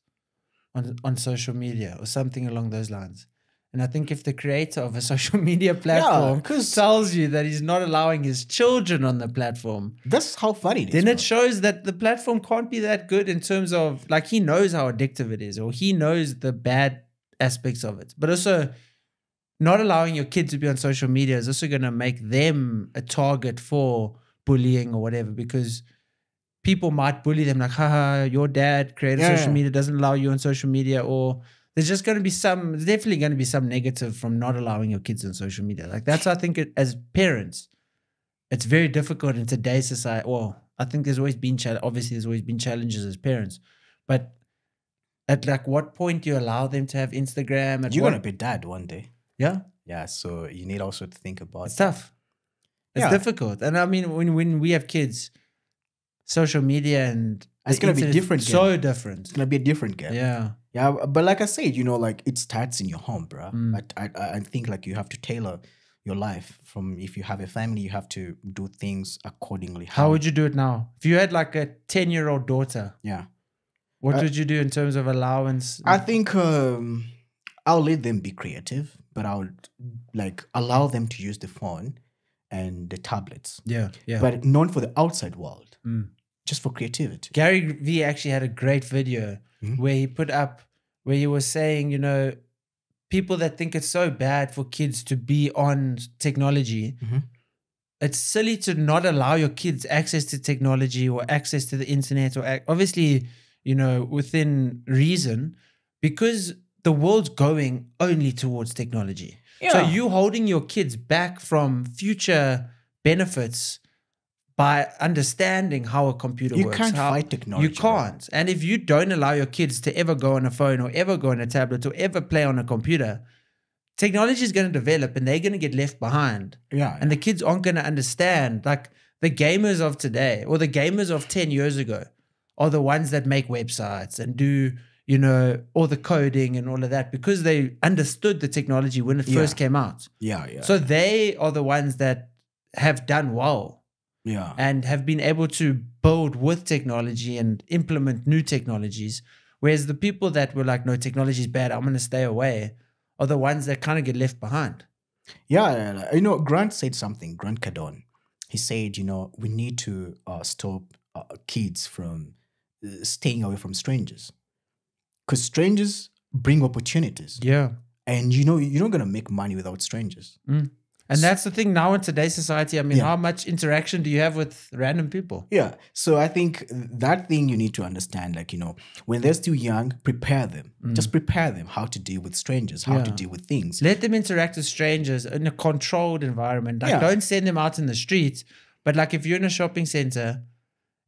[SPEAKER 1] on on social media or something along those lines. And I think if the creator of a social media platform
[SPEAKER 2] 'cause-
[SPEAKER 1] tells you that he's not allowing his children on the platform,
[SPEAKER 2] That's how funny it is.
[SPEAKER 1] then it shows that the platform can't be that good in terms of like he knows how addictive it is or he knows the bad aspects of it. But also not allowing your kid to be on social media is also going to make them a target for bullying or whatever because people might bully them like haha your dad created
[SPEAKER 2] Yeah,
[SPEAKER 1] social
[SPEAKER 2] yeah.
[SPEAKER 1] media doesn't allow you on social media or there's just going to be some there's definitely going to be some negative from not allowing your kids on social media like that's i think it, as parents it's very difficult in today's society well i think there's always been obviously there's always been challenges as parents but at like what point do you allow them to have instagram at
[SPEAKER 2] You're
[SPEAKER 1] what,
[SPEAKER 2] gonna be dad one day.
[SPEAKER 1] yeah
[SPEAKER 2] Yeah, so you need also to think about
[SPEAKER 1] it's tough it's
[SPEAKER 2] Yeah.
[SPEAKER 1] difficult and i mean when when we have kids social media and
[SPEAKER 2] It's gonna be different
[SPEAKER 1] so different
[SPEAKER 2] It's gonna be a different game.
[SPEAKER 1] yeah
[SPEAKER 2] Yeah, but like I said, you know, like it starts in your home, bro.
[SPEAKER 1] Mm.
[SPEAKER 2] I, I I think like you have to tailor your life from if you have a family, you have to do things accordingly.
[SPEAKER 1] how would you do it now if you had like a 10 year old daughter
[SPEAKER 2] Yeah,
[SPEAKER 1] what
[SPEAKER 2] Uh,
[SPEAKER 1] would you do in terms of allowance
[SPEAKER 2] I think um, I'll let them be creative, but I'll like allow them to use the phone and the tablets,
[SPEAKER 1] yeah yeah
[SPEAKER 2] but not for the outside world,
[SPEAKER 1] Mm.
[SPEAKER 2] Just for creativity.
[SPEAKER 1] Gary Vee actually had a great video
[SPEAKER 2] Mhm.
[SPEAKER 1] where he put up where he was saying, you know, people that think it's so bad for kids to be on technology.
[SPEAKER 2] Mhm.
[SPEAKER 1] It's silly to not allow your kids access to technology or access to the internet or ac- obviously, you know, within reason because the world's going only towards technology. So you holding your kids back from future benefits by understanding how a computer
[SPEAKER 2] You
[SPEAKER 1] works.
[SPEAKER 2] You can't
[SPEAKER 1] how-
[SPEAKER 2] fight technology,
[SPEAKER 1] You can't. And if you don't allow your kids to ever go on a phone or ever go on a tablet or ever play on a computer, technology is going to develop and they're going to get left behind.
[SPEAKER 2] Yeah,
[SPEAKER 1] And the kids aren't going to understand. Like the gamers of today or the gamers of 10 years ago are the ones that make websites and do, you know, all the coding and all of that because they understood the technology when it
[SPEAKER 2] Yeah.
[SPEAKER 1] first came out.
[SPEAKER 2] yeah, yeah,
[SPEAKER 1] So they are the ones that have done well
[SPEAKER 2] yeah.
[SPEAKER 1] and have been able to build with technology and implement new technologies. Whereas the people that were like, no, technology is bad, I'm going to stay away, are the ones that kind of get left behind.
[SPEAKER 2] Yeah, yeah. you know, Grant said something. Grant Cardone. He said, you know, we need to uh, stop uh, kids from uh, staying away from strangers, because strangers bring opportunities,
[SPEAKER 1] Yeah.
[SPEAKER 2] and you know, you're not gonna make money without strangers.
[SPEAKER 1] And that's the thing now in today's society. I mean,
[SPEAKER 2] Yeah.
[SPEAKER 1] how much interaction do you have with random people?
[SPEAKER 2] Yeah. So I think that thing you need to understand, like, you know, when they're still young, prepare them. Just prepare them how to deal with strangers, how to
[SPEAKER 1] Mm.
[SPEAKER 2] Deal with things.
[SPEAKER 1] Let them interact with strangers in a controlled environment. Like,
[SPEAKER 2] Yeah.
[SPEAKER 1] don't send them out in the streets. But like, if you're in a shopping center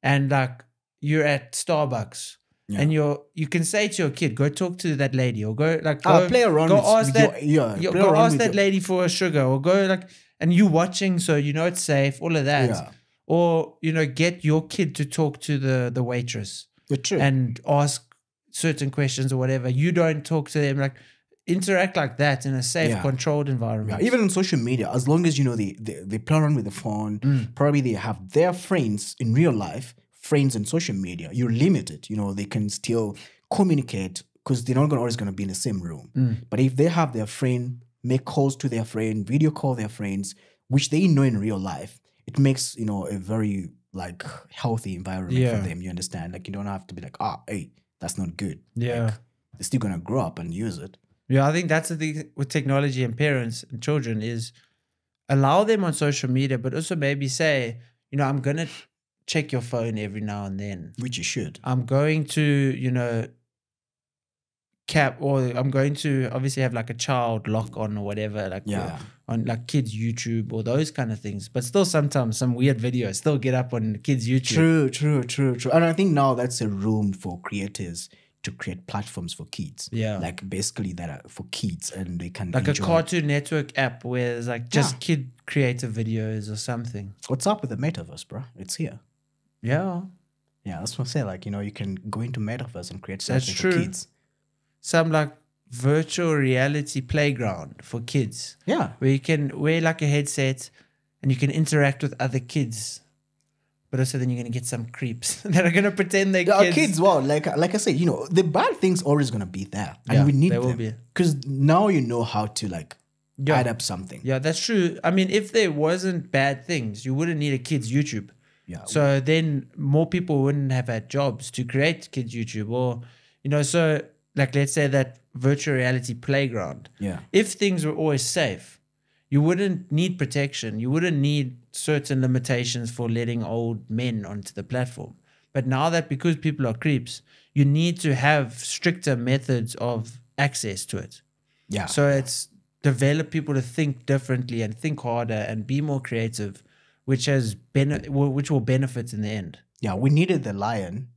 [SPEAKER 1] and like you're at Starbucks
[SPEAKER 2] Yeah.
[SPEAKER 1] and you're, you can say to your kid, go talk to that lady or go like,
[SPEAKER 2] Ah,
[SPEAKER 1] go,
[SPEAKER 2] play around
[SPEAKER 1] go
[SPEAKER 2] with,
[SPEAKER 1] ask
[SPEAKER 2] with
[SPEAKER 1] that,
[SPEAKER 2] your, yeah,
[SPEAKER 1] go ask that
[SPEAKER 2] your-
[SPEAKER 1] lady for a sugar or go like, and you watching, so you know it's safe, all of that.
[SPEAKER 2] Yeah.
[SPEAKER 1] Or, you know, get your kid to talk to the, the waitress.
[SPEAKER 2] True.
[SPEAKER 1] and ask certain questions or whatever. You don't talk to them like interact like that in a safe,
[SPEAKER 2] Yeah.
[SPEAKER 1] controlled
[SPEAKER 2] Yeah,
[SPEAKER 1] environment.
[SPEAKER 2] even on social media, as long as you know they, they they play around with the phone,
[SPEAKER 1] Mm.
[SPEAKER 2] probably they have their friends in real life, friends on social media. You're limited. You know, they can still communicate because they're not gonna always gonna be in the same room.
[SPEAKER 1] Mm.
[SPEAKER 2] But if they have their friend, make calls to their friend, video call their friends, which they know in real life, it makes you know a very like healthy environment
[SPEAKER 1] Yeah.
[SPEAKER 2] for them. You understand? Like you don't have to be like, ah, hey, that's not good.
[SPEAKER 1] yeah.
[SPEAKER 2] Like, they're still gonna grow up and use it.
[SPEAKER 1] Yeah, I think that's the thing with technology and parents and children is allow them on social media, but also maybe say, you know, I'm gonna check your phone every now and then.
[SPEAKER 2] Which you should.
[SPEAKER 1] I'm going to, you know, cap or I'm going to obviously have like a child lock on or whatever, like uh,
[SPEAKER 2] Yeah.
[SPEAKER 1] on like kids YouTube or those kind of things. But still, sometimes some weird videos still get up on kids YouTube.
[SPEAKER 2] True, true, true, true. And I think now that's a room for creators to create platforms for kids.
[SPEAKER 1] Yeah.
[SPEAKER 2] Like basically that are for kids and they can
[SPEAKER 1] Like a. Cartoon Network app where it's like just
[SPEAKER 2] Yeah.
[SPEAKER 1] kid creative videos or something.
[SPEAKER 2] What's up with the metaverse, bro? It's here.
[SPEAKER 1] Yeah.
[SPEAKER 2] Yeah, that's what I say. Like, you know, you can go into metaverse and create
[SPEAKER 1] That's
[SPEAKER 2] something
[SPEAKER 1] true.
[SPEAKER 2] for kids.
[SPEAKER 1] Some like virtual reality playground for kids
[SPEAKER 2] Yeah.
[SPEAKER 1] where you can wear like a headset and you can interact with other kids. But also then you're gonna get some creeps that are gonna pretend they're
[SPEAKER 2] Yeah,
[SPEAKER 1] kids.
[SPEAKER 2] kids. well, like like I said, you know, the bad things always gonna be there. And
[SPEAKER 1] Yeah,
[SPEAKER 2] we need
[SPEAKER 1] they will
[SPEAKER 2] them. Because now you know how to like
[SPEAKER 1] Yeah.
[SPEAKER 2] add up something.
[SPEAKER 1] Yeah, that's true. I mean, if there wasn't bad things, you wouldn't need a kids YouTube.
[SPEAKER 2] Yeah.
[SPEAKER 1] So then more people wouldn't have had jobs to create kids YouTube or you know, so like let's say that virtual reality playground.
[SPEAKER 2] Yeah.
[SPEAKER 1] If things were always safe, you wouldn't need protection. You wouldn't need certain limitations for letting old men onto the platform. But now that because people are creeps, you need to have stricter methods of access to it.
[SPEAKER 2] Yeah.
[SPEAKER 1] So it's develop people to think differently and think harder and be more creative, which has bene- which will benefit in the end.
[SPEAKER 2] yeah, we needed the lion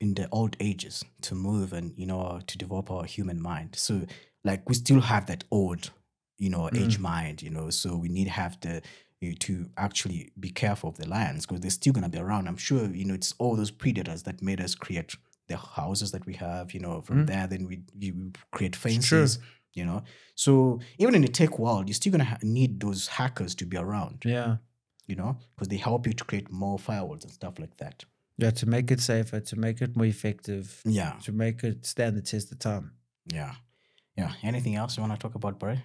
[SPEAKER 2] in the old ages to move and you know to develop our human mind. So like we still have that old, you know, mm. age mind, you know. So we need to have the you to actually be careful of the lions because they're still gonna be around. I'm sure you know it's all those predators that made us create the houses that we have. You know, from mm. there then we you create fences. You know, so even in the tech world, you're still gonna ha- need those hackers to be around.
[SPEAKER 1] Yeah.
[SPEAKER 2] You know, because they help you to create more firewalls and stuff like that.
[SPEAKER 1] Yeah, to make it safer, to make it more effective,
[SPEAKER 2] Yeah.
[SPEAKER 1] to make it stand the test of time.
[SPEAKER 2] Yeah. Yeah. Anything else you want to talk about, bro?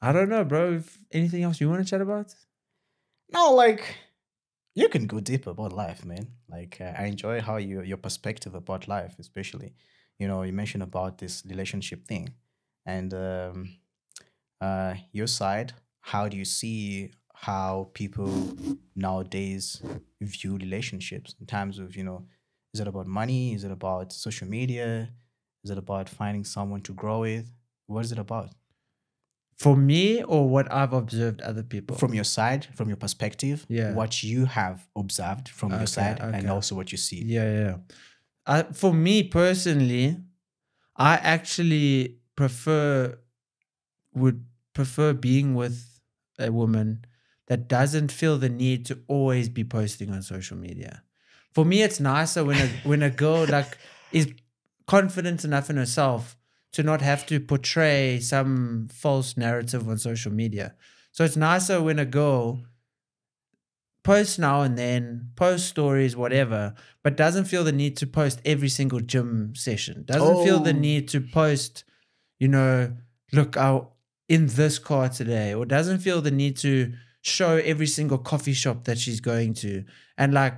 [SPEAKER 1] I don't know, bro. If anything else you want to chat about?
[SPEAKER 2] No, like you can go deep about life, man. Like uh, I enjoy how you your perspective about life, especially. You know, you mentioned about this relationship thing, and um, uh, your side. How do you see how people nowadays view relationships in terms of you know, is it about money? Is it about social media? Is it about finding someone to grow with? What is it about?
[SPEAKER 1] For me or what I've observed other people?
[SPEAKER 2] from your side, from your perspective,
[SPEAKER 1] Yeah.
[SPEAKER 2] what you have observed from
[SPEAKER 1] Okay,
[SPEAKER 2] your side, and also what you see.
[SPEAKER 1] Yeah, yeah. I, uh, for me personally, I actually prefer would prefer being with a woman that doesn't feel the need to always be posting on social media. For me, it's nicer when a when a girl like is confident enough in herself to not have to portray some false narrative on social media. So it's nicer when a girl posts now and then, post stories, whatever, but doesn't feel the need to post every single gym session. Doesn't feel the
[SPEAKER 2] Oh.
[SPEAKER 1] need to post, you know, look, out in this car today or doesn't feel the need to show every single coffee shop that she's going to. And like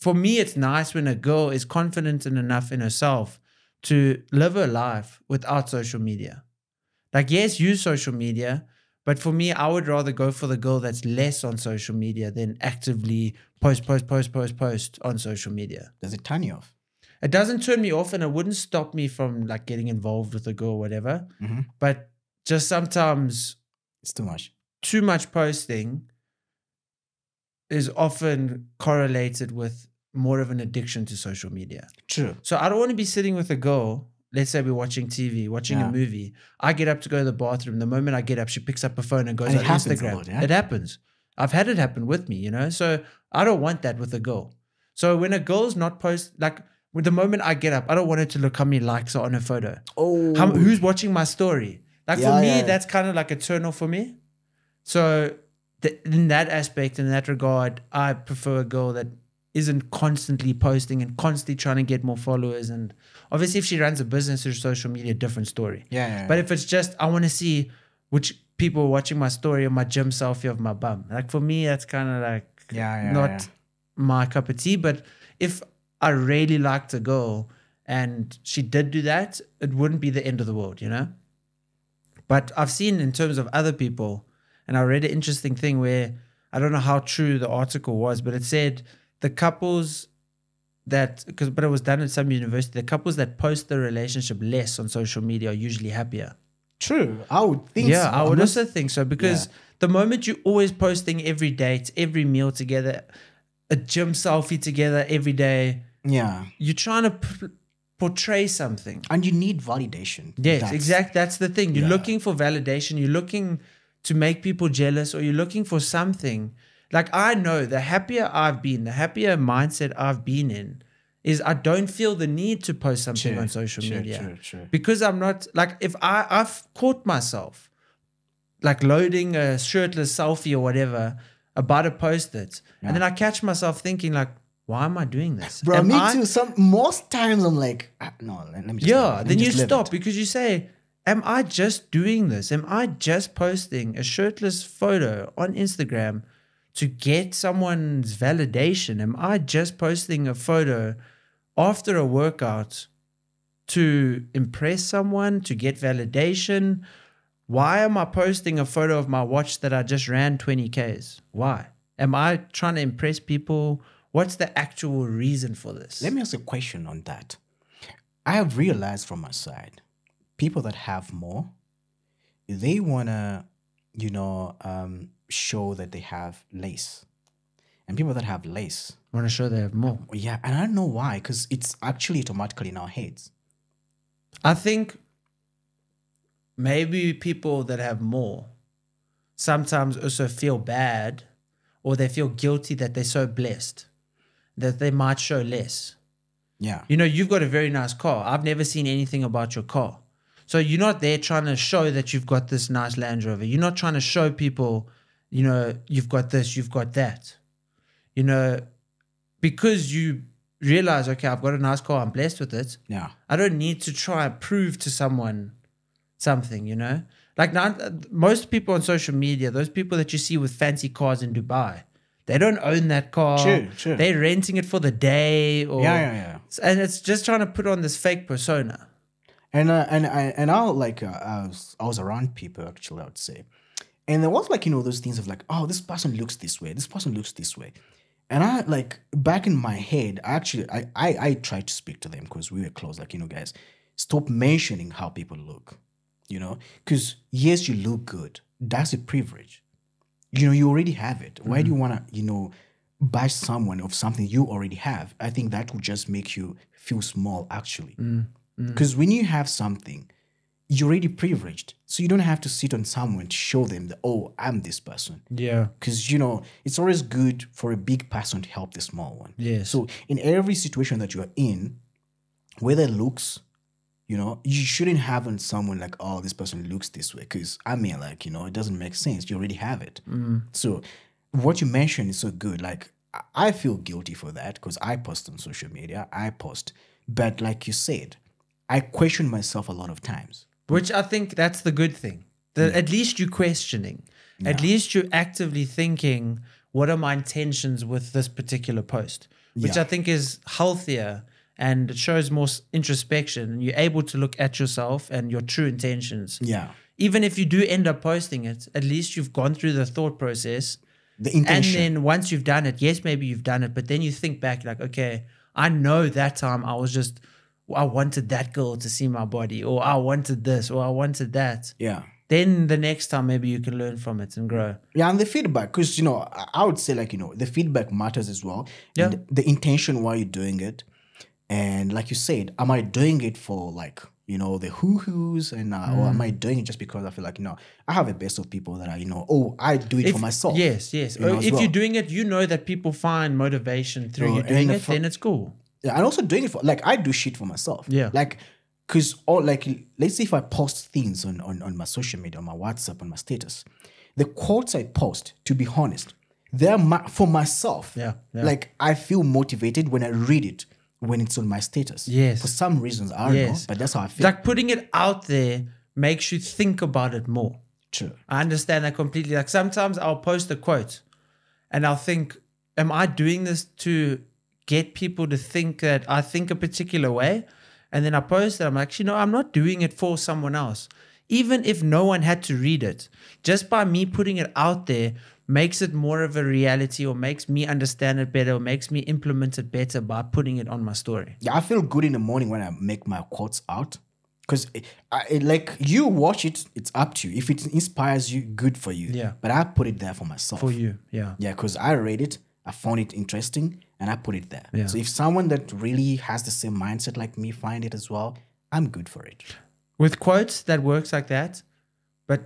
[SPEAKER 1] for me, it's nice when a girl is confident and enough in herself to live her life without social media. Like, yes, use social media, but for me, I would rather go for the girl that's less on social media than actively post, post, post, post, post on social media.
[SPEAKER 2] Does it turn you off?
[SPEAKER 1] It doesn't turn me off and it wouldn't stop me from like getting involved with a girl or whatever.
[SPEAKER 2] Mhm.
[SPEAKER 1] But just sometimes
[SPEAKER 2] It's too much.
[SPEAKER 1] too much posting is often correlated with more of an addiction to social media.
[SPEAKER 2] True.
[SPEAKER 1] So I don't want to be sitting with a girl. Let's say we're watching TV, watching
[SPEAKER 2] Yeah.
[SPEAKER 1] a movie. I get up to go to the bathroom. The moment I get up, she picks up her phone and goes
[SPEAKER 2] And it
[SPEAKER 1] on Instagram.
[SPEAKER 2] lot, yeah?
[SPEAKER 1] It happens. I've had it happen with me, you know. So I don't want that with a girl. So when a girl's not post, like with the moment I get up, I don't want her to look how many likes are on her photo.
[SPEAKER 2] Oh.
[SPEAKER 1] How, who's watching my story? Like
[SPEAKER 2] Yeah,
[SPEAKER 1] for me, that's kind of like a turn off for me. So in that aspect, in that regard, I prefer a girl that isn't constantly posting and constantly trying to get more followers. And obviously, if she runs a business through social media, different story.
[SPEAKER 2] Yeah, yeah,
[SPEAKER 1] But if it's just I want to see which people are watching my story or my gym selfie of my bum, like for me, that's kind of like
[SPEAKER 2] Yeah, yeah,
[SPEAKER 1] not
[SPEAKER 2] yeah.
[SPEAKER 1] my cup of tea. But if I really liked a girl and she did do that, it wouldn't be the end of the world, you know? But I've seen in terms of other people, and I read an interesting thing where I don't know how true the article was, but it said the couples that because but it was done at some university, the couples that post their relationship less on social media are usually happier.
[SPEAKER 2] True. I would think
[SPEAKER 1] Yeah,
[SPEAKER 2] so.
[SPEAKER 1] I would also think so because the moment you're always posting every date, every meal together, a gym selfie together every day,
[SPEAKER 2] Yeah.
[SPEAKER 1] you're trying to p- portray something.
[SPEAKER 2] And you need validation.
[SPEAKER 1] Yes, exactly. That's the thing. You're
[SPEAKER 2] Yeah.
[SPEAKER 1] looking for validation. You're looking to make people jealous, or you're looking for something. Like I know, the happier I've been, the happier mindset I've been in, is I don't feel the need to post something
[SPEAKER 2] True,
[SPEAKER 1] on social
[SPEAKER 2] true,
[SPEAKER 1] media
[SPEAKER 2] true, true.
[SPEAKER 1] because I'm not like if I I've caught myself like loading a shirtless selfie or whatever about to post it, and then I catch myself thinking like, why am I doing this?
[SPEAKER 2] Bro,
[SPEAKER 1] Am
[SPEAKER 2] me
[SPEAKER 1] I-
[SPEAKER 2] too. Some most times I'm like, ah, no, let, me just
[SPEAKER 1] yeah,
[SPEAKER 2] let me
[SPEAKER 1] then you stop
[SPEAKER 2] it.
[SPEAKER 1] because you say, Am I just doing this? Am I just posting a shirtless photo on Instagram to get someone's validation? Am I just posting a photo after a workout to impress someone, to get validation? Why am I posting a photo of my watch that I just ran 20Ks? Why? Am I trying to impress people? What's the actual reason for this?
[SPEAKER 2] Let me ask a question on that. I have realized from my side, people that have more, they wanna, you know, um, show that they have lace, and people that have lace,
[SPEAKER 1] want to show they have more.
[SPEAKER 2] yeah, and I don't know why, because it's actually automatically in our heads.
[SPEAKER 1] I think maybe people that have more sometimes also feel bad or they feel guilty that they're so blessed that they might show less.
[SPEAKER 2] Yeah,
[SPEAKER 1] You know, you've got a very nice car. I've never seen anything about your car. So you're not there trying to show that you've got this nice Land Rover. You're not trying to show people, you know, you've got this, you've got that. You know, because you realize, okay, I've got a nice car, I'm blessed with it.
[SPEAKER 2] yeah,
[SPEAKER 1] I don't need to try and prove to someone something, you know? Like now, most people on social media, those people that you see with fancy cars in Dubai, they don't own that car.
[SPEAKER 2] True, true.
[SPEAKER 1] They're renting it for the day or
[SPEAKER 2] yeah, yeah, yeah.
[SPEAKER 1] and it's just trying to put on this fake persona.
[SPEAKER 2] And uh, and I and I like uh, I was I was around people actually I would say, and there was like you know those things of like oh this person looks this way this person looks this way, and I like back in my head I actually I I, I tried to speak to them because we were close like you know guys stop mentioning how people look, you know? Because yes you look good. That's a privilege, you know you already have it. Why do you want to you know bash someone of something you already have? I think that would just make you feel small actually. Mm. Because when you have something, you're already privileged. So you don't have to sit on someone to show them that, oh, I'm this person.
[SPEAKER 1] Yeah.
[SPEAKER 2] Because, you know, it's always good for a big person to help the small one.
[SPEAKER 1] Yes.
[SPEAKER 2] So in every situation that you're in, whether it looks, you know, you shouldn't have on someone like, oh, this person looks this way. Because, I mean, like, you know, it doesn't make sense. You already have it. Mm. So what you mentioned is so good. Like, I feel guilty for that because I post on social media. I post. But like you said, I question myself a lot of times.
[SPEAKER 1] Which I think that's the good thing. that at least you're questioning. At least you're actively thinking, what are my intentions with this particular post? Which
[SPEAKER 2] Yeah.
[SPEAKER 1] I think is healthier and it shows more introspection. You're able to look at yourself and your true intentions.
[SPEAKER 2] Yeah.
[SPEAKER 1] Even if you do end up posting it, at least you've gone through the thought process.
[SPEAKER 2] The intention.
[SPEAKER 1] And then once you've done it, yes, maybe you've done it, but then you think back like, okay, I know that time I was just, I wanted that girl to see my body, or I wanted this, or I wanted that.
[SPEAKER 2] yeah.
[SPEAKER 1] Then the next time, maybe you can learn from it and grow.
[SPEAKER 2] Yeah, and the feedback, because you know, I- would say like you know, the feedback matters as well.
[SPEAKER 1] Yeah.
[SPEAKER 2] And the intention why you're doing it, and like you said, am I doing it for like you know the hoo hoos, and uh, or am
[SPEAKER 1] Mm.
[SPEAKER 2] I doing it just because I feel like you know I have a best of people that I you know oh I do it
[SPEAKER 1] If-
[SPEAKER 2] for myself.
[SPEAKER 1] Yes, yes.
[SPEAKER 2] you know,
[SPEAKER 1] if
[SPEAKER 2] well.
[SPEAKER 1] you're doing it, you know that people find motivation through
[SPEAKER 2] Oh,
[SPEAKER 1] you doing it,
[SPEAKER 2] fu-
[SPEAKER 1] then it's cool.
[SPEAKER 2] Yeah, and also doing it for like I do shit for myself.
[SPEAKER 1] Yeah.
[SPEAKER 2] Like, cause all like let's say if I post things on on on my social media, on my WhatsApp, on my status, the quotes I post, to be honest, they're my, for myself.
[SPEAKER 1] Yeah, yeah.
[SPEAKER 2] Like I feel motivated when I read it when it's on my status.
[SPEAKER 1] Yes.
[SPEAKER 2] For some reasons I don't know, but that's how I feel.
[SPEAKER 1] Like putting it out there makes you think about it more.
[SPEAKER 2] True.
[SPEAKER 1] I understand that completely. Like sometimes I'll post a quote and I'll think, am I doing this to get people to think that I think a particular way? And then I post it. I'm like, you know, I'm not doing it for someone else. Even if no one had to read it, just by me putting it out there makes it more of a reality or makes me understand it better or makes me implement it better by putting it on my story.
[SPEAKER 2] Yeah, I feel good in the morning when I make my quotes out. Because like you watch it, it's up to you. If it inspires you, good for you.
[SPEAKER 1] Yeah.
[SPEAKER 2] But I put it there for myself.
[SPEAKER 1] For you. Yeah.
[SPEAKER 2] Yeah, because I read it, I found it interesting, and I put it there.
[SPEAKER 1] Yeah.
[SPEAKER 2] So if someone that really has the same mindset like me find it as well, I'm good for it.
[SPEAKER 1] With quotes, that works like that. But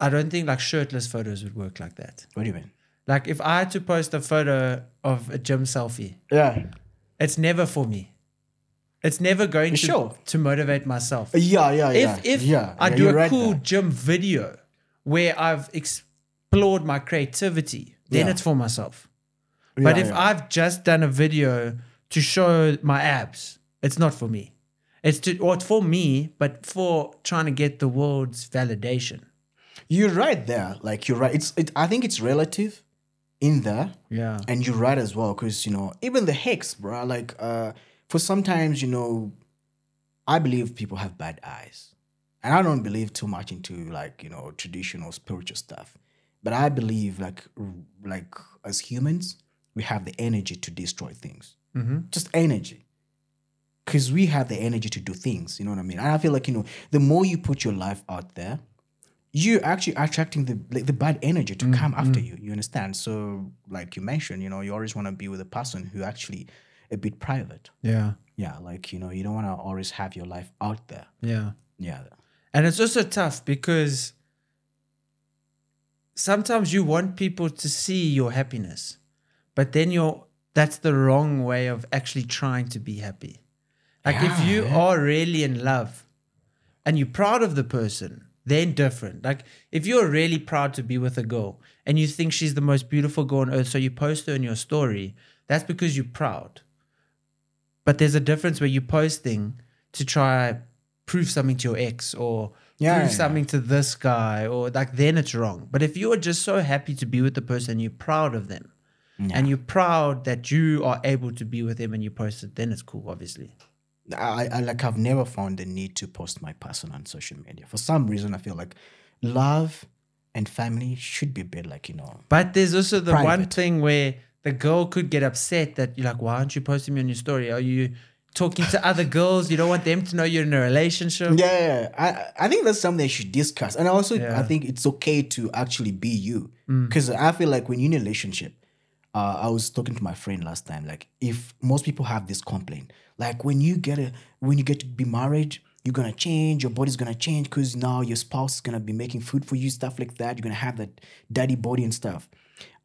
[SPEAKER 1] I don't think like shirtless photos would work like that.
[SPEAKER 2] What do you mean?
[SPEAKER 1] Like if I had to post a photo of a gym selfie,
[SPEAKER 2] Yeah.
[SPEAKER 1] it's never for me. It's never going to,
[SPEAKER 2] Sure.
[SPEAKER 1] to motivate myself.
[SPEAKER 2] Yeah, yeah, yeah.
[SPEAKER 1] If if
[SPEAKER 2] yeah,
[SPEAKER 1] I
[SPEAKER 2] yeah,
[SPEAKER 1] do a
[SPEAKER 2] right
[SPEAKER 1] cool
[SPEAKER 2] there.
[SPEAKER 1] gym video where I've explored my creativity, then
[SPEAKER 2] Yeah.
[SPEAKER 1] it's for myself. But
[SPEAKER 2] Yeah,
[SPEAKER 1] if
[SPEAKER 2] yeah.
[SPEAKER 1] I've just done a video to show my abs, it's not for me. It's to or it's for me, but for trying to get the world's validation.
[SPEAKER 2] You're right there. Like you're right. It's it, I think it's relative in there.
[SPEAKER 1] Yeah.
[SPEAKER 2] And you're right as well, because you know, even the hex, bro. Like, uh, for sometimes, you know, I believe people have bad eyes, and I don't believe too much into like you know traditional spiritual stuff, but I believe like like as humans, we have the energy to destroy things,
[SPEAKER 1] Mm-hmm.
[SPEAKER 2] just energy, because we have the energy to do things. You know what I mean? And I feel like you know, the more you put your life out there, you're actually attracting the like the bad energy to come after you. You understand? So, like you mentioned, you know, you always want to be with a person who actually a bit private.
[SPEAKER 1] Yeah.
[SPEAKER 2] Yeah, like you know, you don't want to always have your life out there.
[SPEAKER 1] Yeah.
[SPEAKER 2] Yeah,
[SPEAKER 1] And it's also tough because sometimes you want people to see your happiness, but then you're that's the wrong way of actually trying to be happy. Like if you
[SPEAKER 2] Yeah.
[SPEAKER 1] are really in love and you're proud of the person, then different. Like if you're really proud to be with a girl and you think she's the most beautiful girl on earth, so you post her in your story, that's because you're proud. But there's a difference where you're posting to try prove something to your ex or
[SPEAKER 2] Yeah,
[SPEAKER 1] prove
[SPEAKER 2] yeah,
[SPEAKER 1] something to this guy or like then it's wrong. But if you are just so happy to be with the person, you're proud of them. And you're proud that you are able to be with them and you post it, then it's cool, obviously.
[SPEAKER 2] I, I like I've never found the need to post my person on social media. For some reason, I feel like love and family should be a bit like you know.
[SPEAKER 1] But there's also the one thing where the girl could get upset that you're like, why aren't you posting me on your story? Are you talking to other girls? You don't want them to know you're in a relationship?
[SPEAKER 2] Yeah. I I think that's something they should discuss, and also
[SPEAKER 1] Yeah.
[SPEAKER 2] I think it's okay to actually be you, mm. because I feel like when you're in a relationship, uh, I was talking to my friend last time. Like, if most people have this complaint, like when you get a when you get to be married, you're gonna change, your body's gonna change because now your spouse is gonna be making food for you, stuff like that. You're gonna have that daddy body and stuff.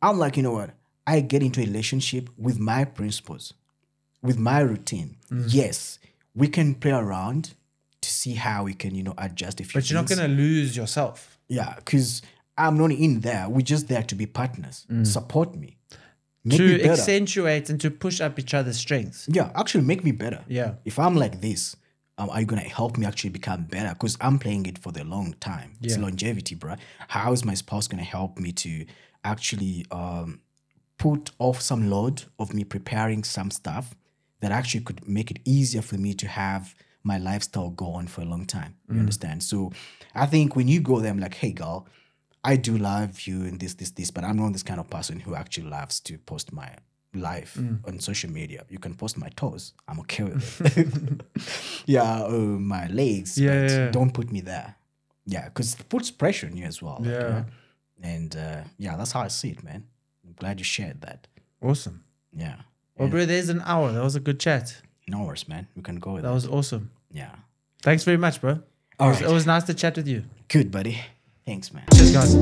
[SPEAKER 2] I'm like, you know what? I get into a relationship with my principles, with my routine. Yes, we can play around to see how we can, you know, adjust a few
[SPEAKER 1] But you're not going to lose yourself.
[SPEAKER 2] Yeah, because I'm not in there. We're just there to be partners. Support me. Make
[SPEAKER 1] to accentuate and to push up each other's strengths.
[SPEAKER 2] yeah, actually make me better.
[SPEAKER 1] Yeah.
[SPEAKER 2] If I'm like this, um, are you gonna help me actually become better? Because I'm playing it for the long time. It's
[SPEAKER 1] Yeah.
[SPEAKER 2] longevity, bro. How is my spouse gonna help me to actually um, put off some load of me preparing some stuff that actually could make it easier for me to have my lifestyle go on for a long time. You understand? So I think when you go there, I'm like, hey, girl, I do love you and this, this, this, but I'm not this kind of person who actually loves to post my life
[SPEAKER 1] Mm.
[SPEAKER 2] on social media. You can post my toes. I'm okay with it. yeah, uh, my legs.
[SPEAKER 1] Yeah,
[SPEAKER 2] but
[SPEAKER 1] yeah.
[SPEAKER 2] Don't put me there. Yeah, because it puts pressure on you as well. like,
[SPEAKER 1] Yeah.
[SPEAKER 2] And uh, yeah, that's how I see it, man. I'm glad you shared that.
[SPEAKER 1] Awesome.
[SPEAKER 2] Yeah.
[SPEAKER 1] Well, bro, there's an hour. That was a good chat.
[SPEAKER 2] No worries, man. We can go with
[SPEAKER 1] That
[SPEAKER 2] that.
[SPEAKER 1] was awesome.
[SPEAKER 2] yeah.
[SPEAKER 1] Thanks very much, bro.
[SPEAKER 2] All
[SPEAKER 1] it, was,
[SPEAKER 2] right.
[SPEAKER 1] it was nice to chat with you.
[SPEAKER 2] Good, buddy. Thanks, man.
[SPEAKER 1] Cheers, guys.